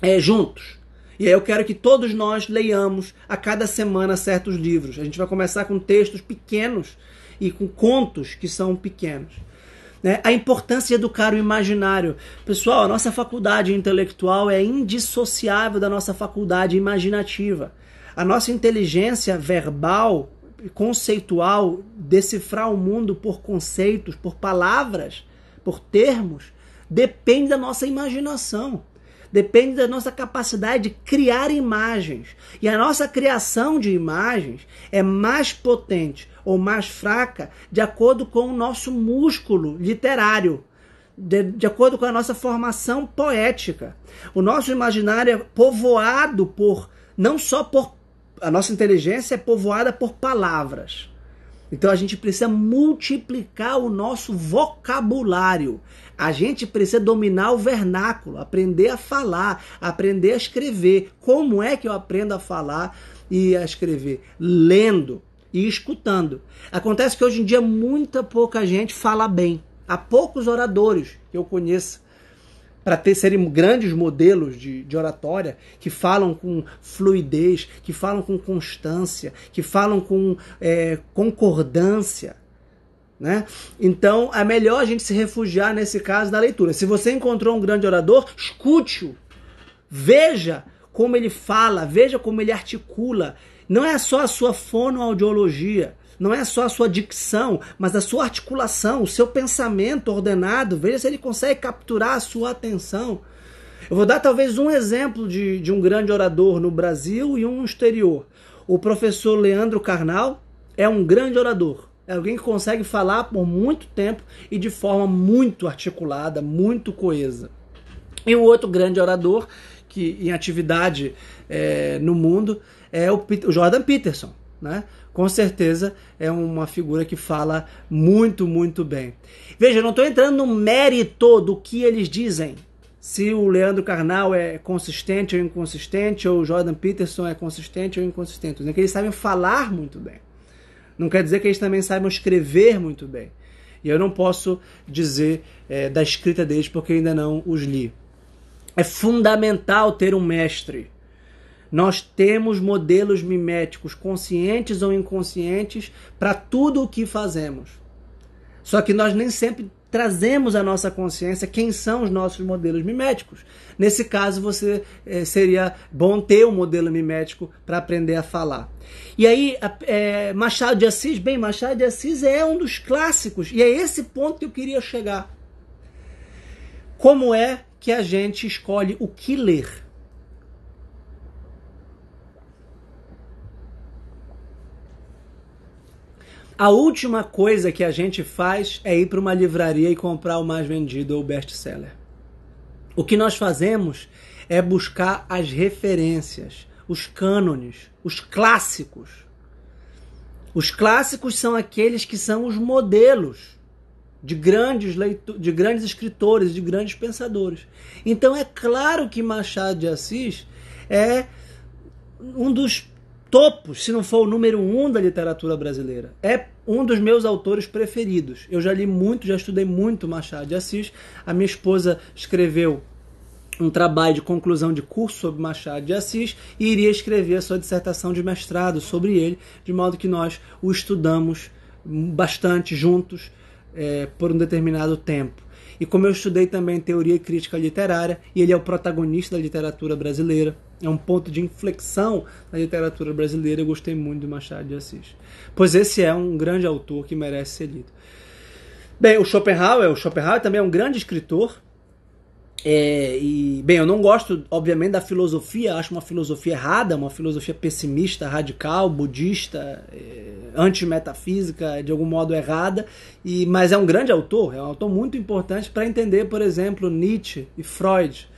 é, juntos. E aí eu quero que todos nós leiamos a cada semana certos livros. A gente vai começar com textos pequenos e com contos que são pequenos. Né? A importância de educar o imaginário. Pessoal, a nossa faculdade intelectual é indissociável da nossa faculdade imaginativa. A nossa inteligência verbal, conceitual, decifrar o mundo por conceitos, por palavras, por termos, depende da nossa imaginação depende da nossa capacidade de criar imagens. E a nossa criação de imagens é mais potente ou mais fraca de acordo com o nosso músculo literário. De, de, acordo com a nossa formação poética. O nosso imaginário é povoado por, não só por. A nossa inteligência é povoada por palavras. Então a gente precisa multiplicar o nosso vocabulário. A gente precisa dominar o vernáculo, aprender a falar, aprender a escrever. Como é que eu aprendo a falar e a escrever? Lendo e escutando. Acontece que hoje em dia muita pouca gente fala bem. Há poucos oradores que eu conheço para ter serem grandes modelos de, de oratória que falam com fluidez, que falam com constância, que falam com é, concordância. Né? Então é melhor a gente se refugiar nesse caso da leitura. Se você encontrou um grande orador, escute-o. Veja como ele fala, veja como ele articula. Não é só a sua fonoaudiologia, não é só a sua dicção, mas a sua articulação, o seu pensamento ordenado. Veja se ele consegue capturar a sua atenção. Eu vou dar talvez um exemplo de, de um grande orador no Brasil e um no exterior. O professor Leandro Carnal é um grande orador. É alguém que consegue falar por muito tempo e de forma muito articulada, muito coesa. E o outro grande orador que em atividade é, no mundo é o, o Jordan Peterson, né? com certeza é uma figura que fala muito, muito bem. Veja, não estou entrando no mérito do que eles dizem. Se o Leandro Carnal é consistente ou inconsistente, ou o Jordan Peterson é consistente ou inconsistente. É que eles sabem falar muito bem. Não quer dizer que eles também saibam escrever muito bem. E eu não posso dizer é, da escrita deles porque ainda não os li. É fundamental ter um mestre nós temos modelos miméticos, conscientes ou inconscientes, para tudo o que fazemos. Só que nós nem sempre trazemos à nossa consciência quem são os nossos modelos miméticos. Nesse caso, você é, seria bom ter um modelo mimético para aprender a falar. E aí, é, Machado de Assis, bem, Machado de Assis é um dos clássicos, e é esse ponto que eu queria chegar. Como é que a gente escolhe o que ler? A última coisa que a gente faz é ir para uma livraria e comprar o mais vendido ou best-seller. O que nós fazemos é buscar as referências, os cânones, os clássicos. Os clássicos são aqueles que são os modelos. de grandes leitores, de grandes escritores, de grandes pensadores. Então é claro que Machado de Assis é um dos topos, se não for o número um da literatura brasileira. É um dos meus autores preferidos. Eu já li muito, já estudei muito Machado de Assis. A minha esposa escreveu um trabalho de conclusão de curso sobre Machado de Assis e iria escrever a sua dissertação de mestrado sobre ele, de modo que nós o estudamos bastante juntos é, por um determinado tempo. E como eu estudei também teoria e crítica literária, e ele é o protagonista da literatura brasileira, é um ponto de inflexão na literatura brasileira, eu gostei muito de Machado de Assis. Pois esse é um grande autor que merece ser lido. Bem, o Schopenhauer, o Schopenhauer também é um grande escritor, é, e, bem, eu não gosto, obviamente, da filosofia, acho uma filosofia errada, uma filosofia pessimista, radical, budista, é, antimetafísica, de algum modo errada, e, mas é um grande autor, é um autor muito importante para entender, por exemplo, Nietzsche e Freud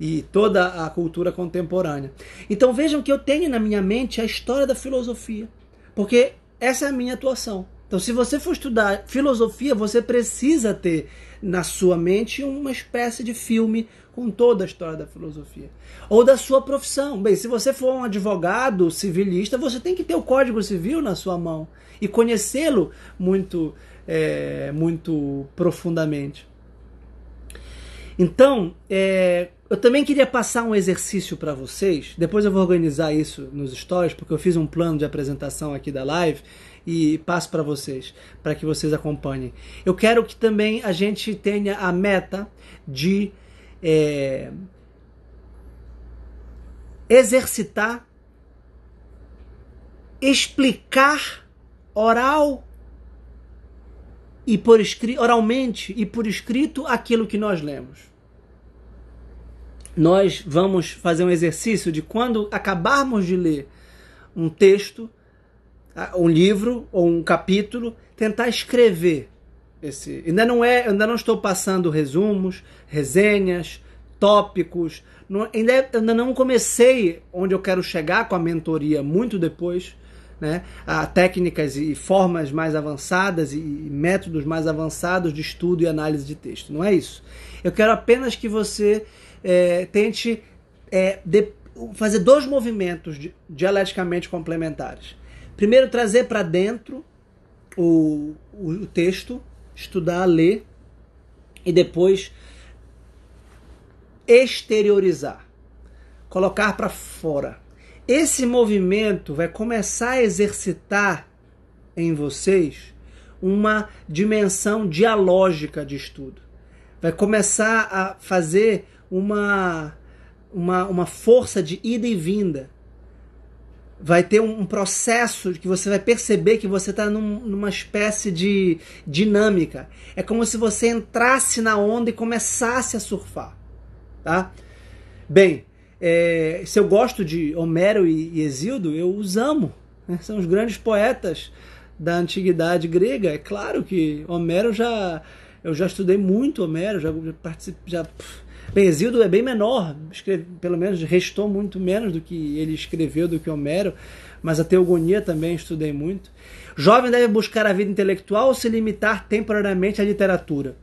e toda a cultura contemporânea. Então vejam que eu tenho na minha mente a história da filosofia, porque essa é a minha atuação. Então, se você for estudar filosofia, você precisa ter na sua mente uma espécie de filme com toda a história da filosofia. Ou da sua profissão. Bem, se você for um advogado civilista, você tem que ter o Código Civil na sua mão e conhecê-lo muito, é, muito profundamente. Então, é, eu também queria passar um exercício para vocês. Depois eu vou organizar isso nos stories, porque eu fiz um plano de apresentação aqui da live e passo para vocês, para que vocês acompanhem. Eu quero que também a gente tenha a meta de é, exercitar, explicar oral e por escrito, oralmente e por escrito aquilo que nós lemos. Nós vamos fazer um exercício de quando acabarmos de ler um texto, um livro ou um capítulo, tentar escrever esse. Ainda não é, ainda não estou passando resumos, resenhas, tópicos. Não, ainda, ainda não comecei onde eu quero chegar com a mentoria muito depois, né? A técnicas e formas mais avançadas e métodos mais avançados de estudo e análise de texto. Não é isso. Eu quero apenas que você é, tente é, de, fazer dois movimentos dialeticamente complementares. Primeiro, trazer para dentro o, o, o texto, estudar, ler, e depois exteriorizar, colocar para fora. Esse movimento vai começar a exercitar em vocês uma dimensão dialógica de estudo. Vai começar a fazer uma, uma, uma força de ida e vinda vai ter um processo que você vai perceber que você está num, numa espécie de dinâmica. É como se você entrasse na onda e começasse a surfar, tá? Bem, é, se eu gosto de Homero e, e Exildo, eu os amo. Né? São os grandes poetas da antiguidade grega. É claro que Homero já eu já estudei muito Homero, já participei, já Bem, Exildo é bem menor, escreve, pelo menos restou muito menos do que ele escreveu, do que Homero, mas a teogonia também estudei muito. Jovem deve buscar a vida intelectual ou se limitar temporariamente à literatura?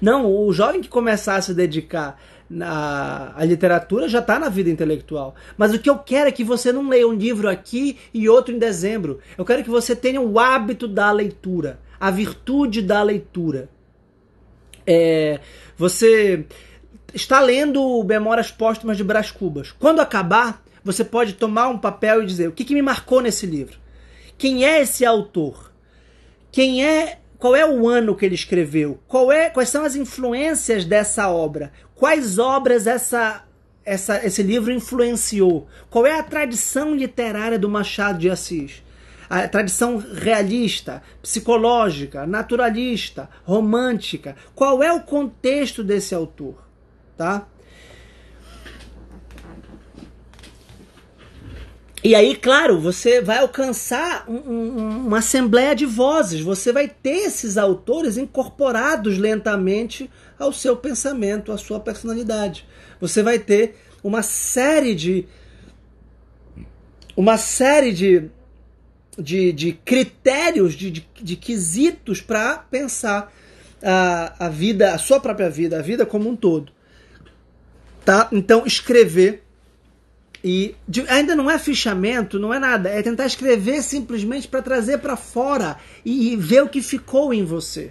Não, o jovem que começar a se dedicar na, à literatura já está na vida intelectual. Mas o que eu quero é que você não leia um livro aqui e outro em dezembro. Eu quero que você tenha o hábito da leitura, a virtude da leitura. É, você está lendo Memórias Póstumas de Brás Cubas. Quando acabar, você pode tomar um papel e dizer o que, que me marcou nesse livro. Quem é esse autor? Quem é qual é o ano que ele escreveu? Qual é, quais são as influências dessa obra? Quais obras essa, essa, esse livro influenciou? Qual é a tradição literária do Machado de Assis? a tradição realista, psicológica, naturalista, romântica. Qual é o contexto desse autor, tá? E aí, claro, você vai alcançar um, um, uma assembleia de vozes. Você vai ter esses autores incorporados lentamente ao seu pensamento, à sua personalidade. Você vai ter uma série de uma série de de, de critérios, de, de, de quesitos para pensar a, a vida, a sua própria vida, a vida como um todo. Tá? Então, escrever e de, ainda não é fichamento, não é nada, é tentar escrever simplesmente para trazer para fora e, e ver o que ficou em você.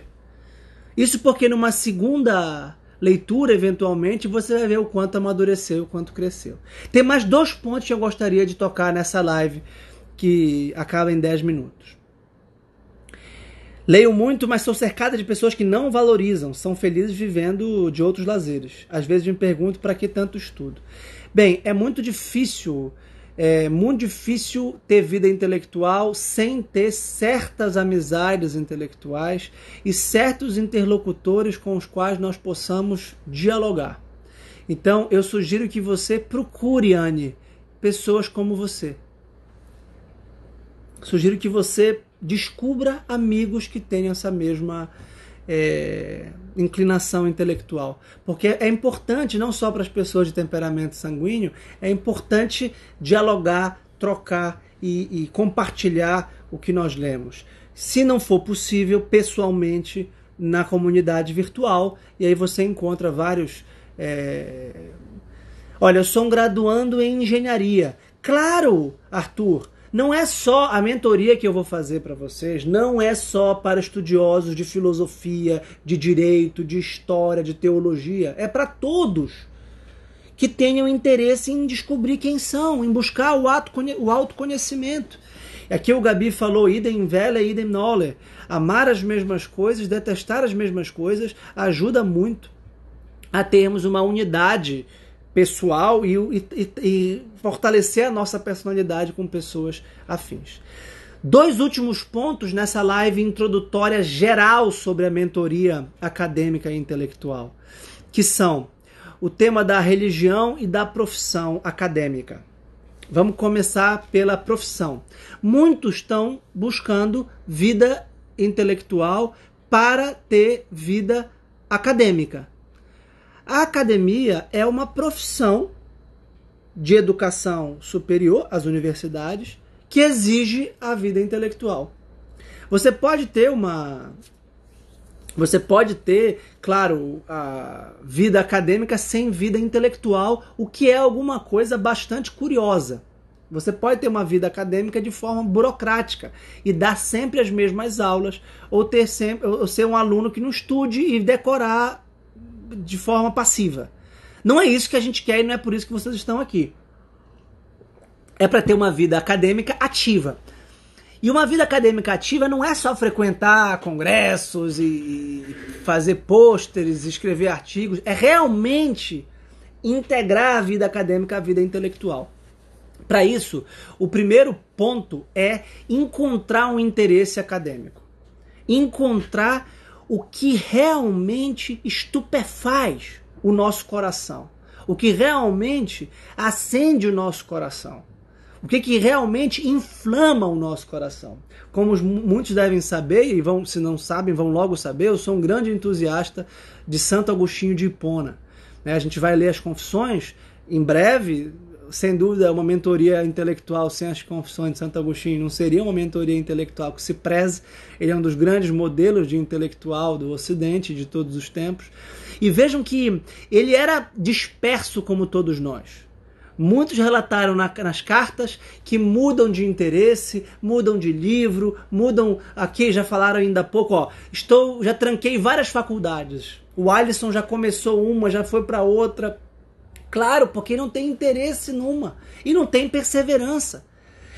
Isso porque numa segunda leitura, eventualmente, você vai ver o quanto amadureceu, o quanto cresceu. Tem mais dois pontos que eu gostaria de tocar nessa live que acaba em 10 minutos. Leio muito, mas sou cercada de pessoas que não valorizam, são felizes vivendo de outros lazeres. Às vezes me pergunto para que tanto estudo. Bem, é muito difícil, é muito difícil ter vida intelectual sem ter certas amizades intelectuais e certos interlocutores com os quais nós possamos dialogar. Então, eu sugiro que você procure, Anne, pessoas como você sugiro que você descubra amigos que tenham essa mesma é, inclinação intelectual. Porque é importante, não só para as pessoas de temperamento sanguíneo, é importante dialogar, trocar e, e compartilhar o que nós lemos. Se não for possível, pessoalmente, na comunidade virtual, e aí você encontra vários. É... Olha, eu sou um graduando em engenharia. Claro, Arthur, não é só a mentoria que eu vou fazer para vocês, não é só para estudiosos de filosofia, de direito, de história, de teologia, é para todos que tenham interesse em descobrir quem são, em buscar o, ato, o autoconhecimento. Aqui o Gabi falou, idem vela, idem nole. Amar as mesmas coisas, detestar as mesmas coisas, ajuda muito a termos uma unidade pessoal e, e, e fortalecer a nossa personalidade com pessoas afins. Dois últimos pontos nessa live introdutória geral sobre a mentoria acadêmica e intelectual, que são o tema da religião e da profissão acadêmica. Vamos começar pela profissão. Muitos estão buscando vida intelectual para ter vida acadêmica. A academia é uma profissão de educação superior, as universidades, que exige a vida intelectual. Você pode ter uma. Você pode ter, claro, a vida acadêmica sem vida intelectual, o que é alguma coisa bastante curiosa. Você pode ter uma vida acadêmica de forma burocrática e dar sempre as mesmas aulas, ou ter sempre, ou ser um aluno que não estude e decorar de forma passiva. Não é isso que a gente quer e não é por isso que vocês estão aqui. É para ter uma vida acadêmica ativa. E uma vida acadêmica ativa não é só frequentar congressos e fazer pôsteres, escrever artigos, é realmente integrar a vida acadêmica à vida intelectual. Para isso, o primeiro ponto é encontrar um interesse acadêmico. Encontrar o que realmente estupefaz o nosso coração, o que realmente acende o nosso coração, o que, que realmente inflama o nosso coração. Como muitos devem saber, e vão, se não sabem, vão logo saber, eu sou um grande entusiasta de Santo Agostinho de Hipona. Né, a gente vai ler as confissões em breve, sem dúvida, uma mentoria intelectual sem as confissões de Santo Agostinho não seria uma mentoria intelectual que se preze. Ele é um dos grandes modelos de intelectual do Ocidente de todos os tempos. E vejam que ele era disperso como todos nós. Muitos relataram na, nas cartas que mudam de interesse, mudam de livro, mudam. Aqui já falaram ainda há pouco, ó. Estou, já tranquei várias faculdades. O Alisson já começou uma, já foi para outra. Claro, porque não tem interesse numa e não tem perseverança.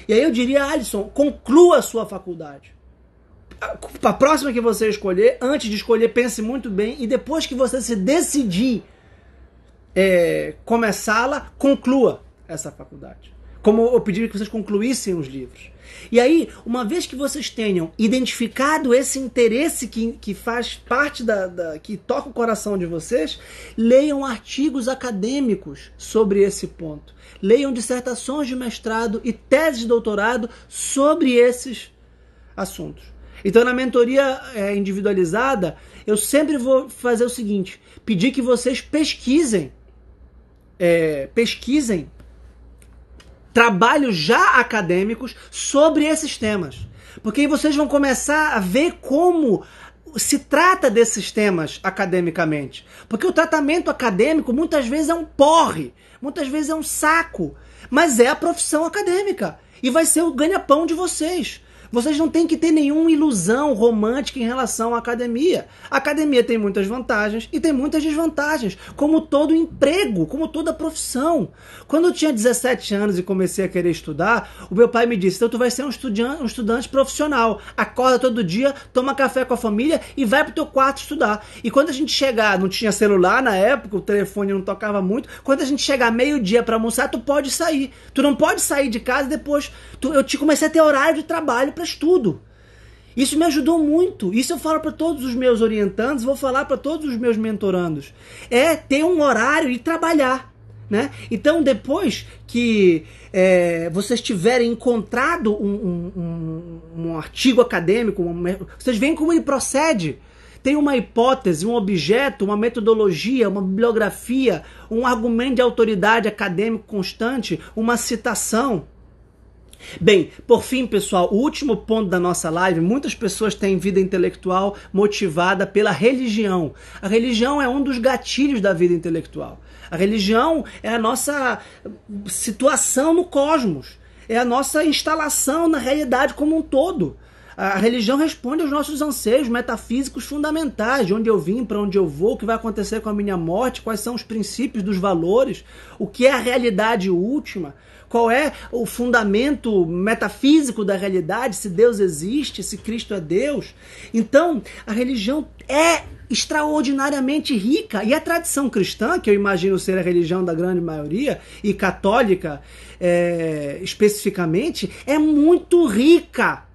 E aí eu diria, Alisson, conclua a sua faculdade. A próxima que você escolher, antes de escolher, pense muito bem e depois que você se decidir é, começá-la, conclua essa faculdade. Como eu pedi que vocês concluíssem os livros. E aí, uma vez que vocês tenham identificado esse interesse que, que faz parte da, da, que toca o coração de vocês, leiam artigos acadêmicos sobre esse ponto. Leiam dissertações de mestrado e teses de doutorado sobre esses assuntos. Então, na mentoria é, individualizada, eu sempre vou fazer o seguinte: pedir que vocês pesquisem, é, pesquisem trabalhos já acadêmicos sobre esses temas. Porque aí vocês vão começar a ver como se trata desses temas academicamente. Porque o tratamento acadêmico muitas vezes é um porre, muitas vezes é um saco, mas é a profissão acadêmica e vai ser o ganha-pão de vocês. Vocês não têm que ter nenhuma ilusão romântica em relação à academia. A academia tem muitas vantagens e tem muitas desvantagens, como todo emprego, como toda profissão. Quando eu tinha 17 anos e comecei a querer estudar, o meu pai me disse: então tu vai ser um estudante, um estudante profissional. Acorda todo dia, toma café com a família e vai pro teu quarto estudar. E quando a gente chegar, não tinha celular na época, o telefone não tocava muito. Quando a gente chegar meio-dia para almoçar, tu pode sair. Tu não pode sair de casa depois. Eu te comecei a ter horário de trabalho para estudo. Isso me ajudou muito. Isso eu falo para todos os meus orientandos, vou falar para todos os meus mentorandos. É ter um horário e trabalhar. Né? Então, depois que é, vocês tiverem encontrado um, um, um, um artigo acadêmico, vocês veem como ele procede. Tem uma hipótese, um objeto, uma metodologia, uma bibliografia, um argumento de autoridade acadêmico constante, uma citação. Bem, por fim, pessoal, o último ponto da nossa live: muitas pessoas têm vida intelectual motivada pela religião. A religião é um dos gatilhos da vida intelectual. A religião é a nossa situação no cosmos, é a nossa instalação na realidade como um todo. A religião responde aos nossos anseios metafísicos fundamentais, de onde eu vim, para onde eu vou, o que vai acontecer com a minha morte, quais são os princípios dos valores, o que é a realidade última qual é o fundamento metafísico da realidade, se Deus existe, se Cristo é Deus. Então, a religião é extraordinariamente rica. E a tradição cristã, que eu imagino ser a religião da grande maioria, e católica é, especificamente, é muito rica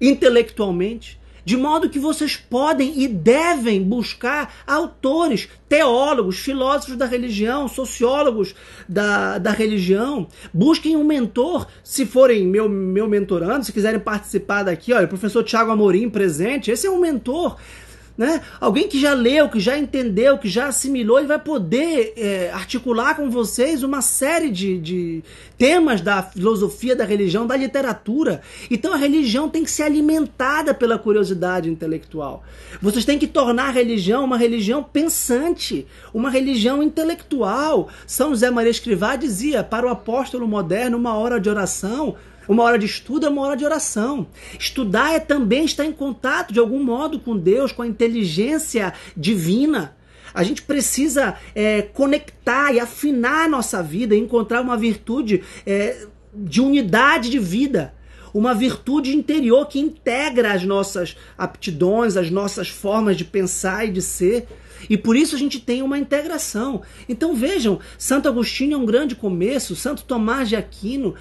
intelectualmente. De modo que vocês podem e devem buscar autores, teólogos, filósofos da religião, sociólogos da, da religião. Busquem um mentor, se forem meu, meu mentorando, se quiserem participar daqui, olha, o professor Tiago Amorim presente, esse é um mentor né? Alguém que já leu, que já entendeu, que já assimilou, ele vai poder é, articular com vocês uma série de, de temas da filosofia, da religião, da literatura. Então a religião tem que ser alimentada pela curiosidade intelectual. Vocês têm que tornar a religião uma religião pensante, uma religião intelectual. São José Maria Escrivá dizia: para o apóstolo moderno, uma hora de oração uma hora de estudo é uma hora de oração. Estudar é também estar em contato de algum modo com Deus, com a inteligência divina. A gente precisa é, conectar e afinar a nossa vida, encontrar uma virtude é, de unidade de vida uma virtude interior que integra as nossas aptidões, as nossas formas de pensar e de ser. E por isso a gente tem uma integração. Então vejam, Santo Agostinho é um grande começo, Santo Tomás de Aquino,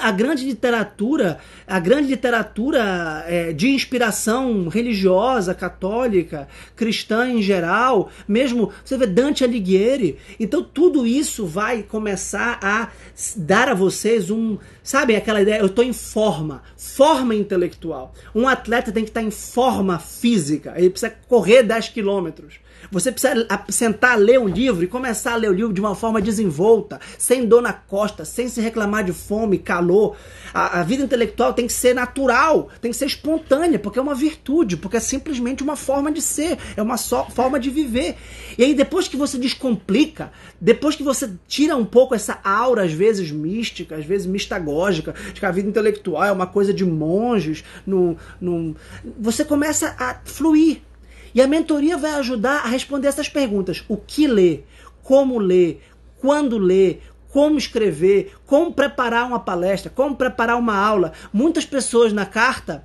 a grande literatura, a grande literatura é, de inspiração religiosa, católica, cristã em geral, mesmo você vê Dante Alighieri. Então tudo isso vai começar a dar a vocês um, sabe aquela ideia, eu estou em forma, forma intelectual. Um atleta tem que estar em forma física, ele precisa correr 10 quilômetros. Você precisa sentar, ler um livro e começar a ler o livro de uma forma desenvolta, sem dor na costa, sem se reclamar de fome, calor. A, a vida intelectual tem que ser natural, tem que ser espontânea, porque é uma virtude, porque é simplesmente uma forma de ser, é uma só forma de viver. E aí, depois que você descomplica, depois que você tira um pouco essa aura, às vezes mística, às vezes mistagógica, de que a vida intelectual é uma coisa de monges, no, no, você começa a fluir e a mentoria vai ajudar a responder essas perguntas: o que ler, como ler, quando ler, como escrever, como preparar uma palestra, como preparar uma aula. Muitas pessoas na carta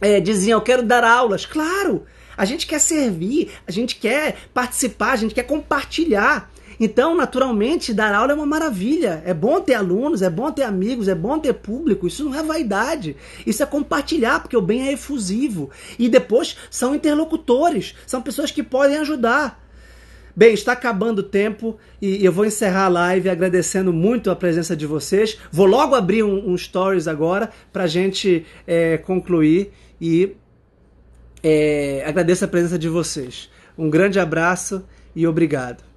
é, diziam: Eu quero dar aulas. Claro, a gente quer servir, a gente quer participar, a gente quer compartilhar. Então, naturalmente, dar aula é uma maravilha. É bom ter alunos, é bom ter amigos, é bom ter público. Isso não é vaidade. Isso é compartilhar, porque o bem é efusivo. E depois são interlocutores, são pessoas que podem ajudar. Bem, está acabando o tempo e eu vou encerrar a live agradecendo muito a presença de vocês. Vou logo abrir um, um stories agora para a gente é, concluir e é, agradeço a presença de vocês. Um grande abraço e obrigado.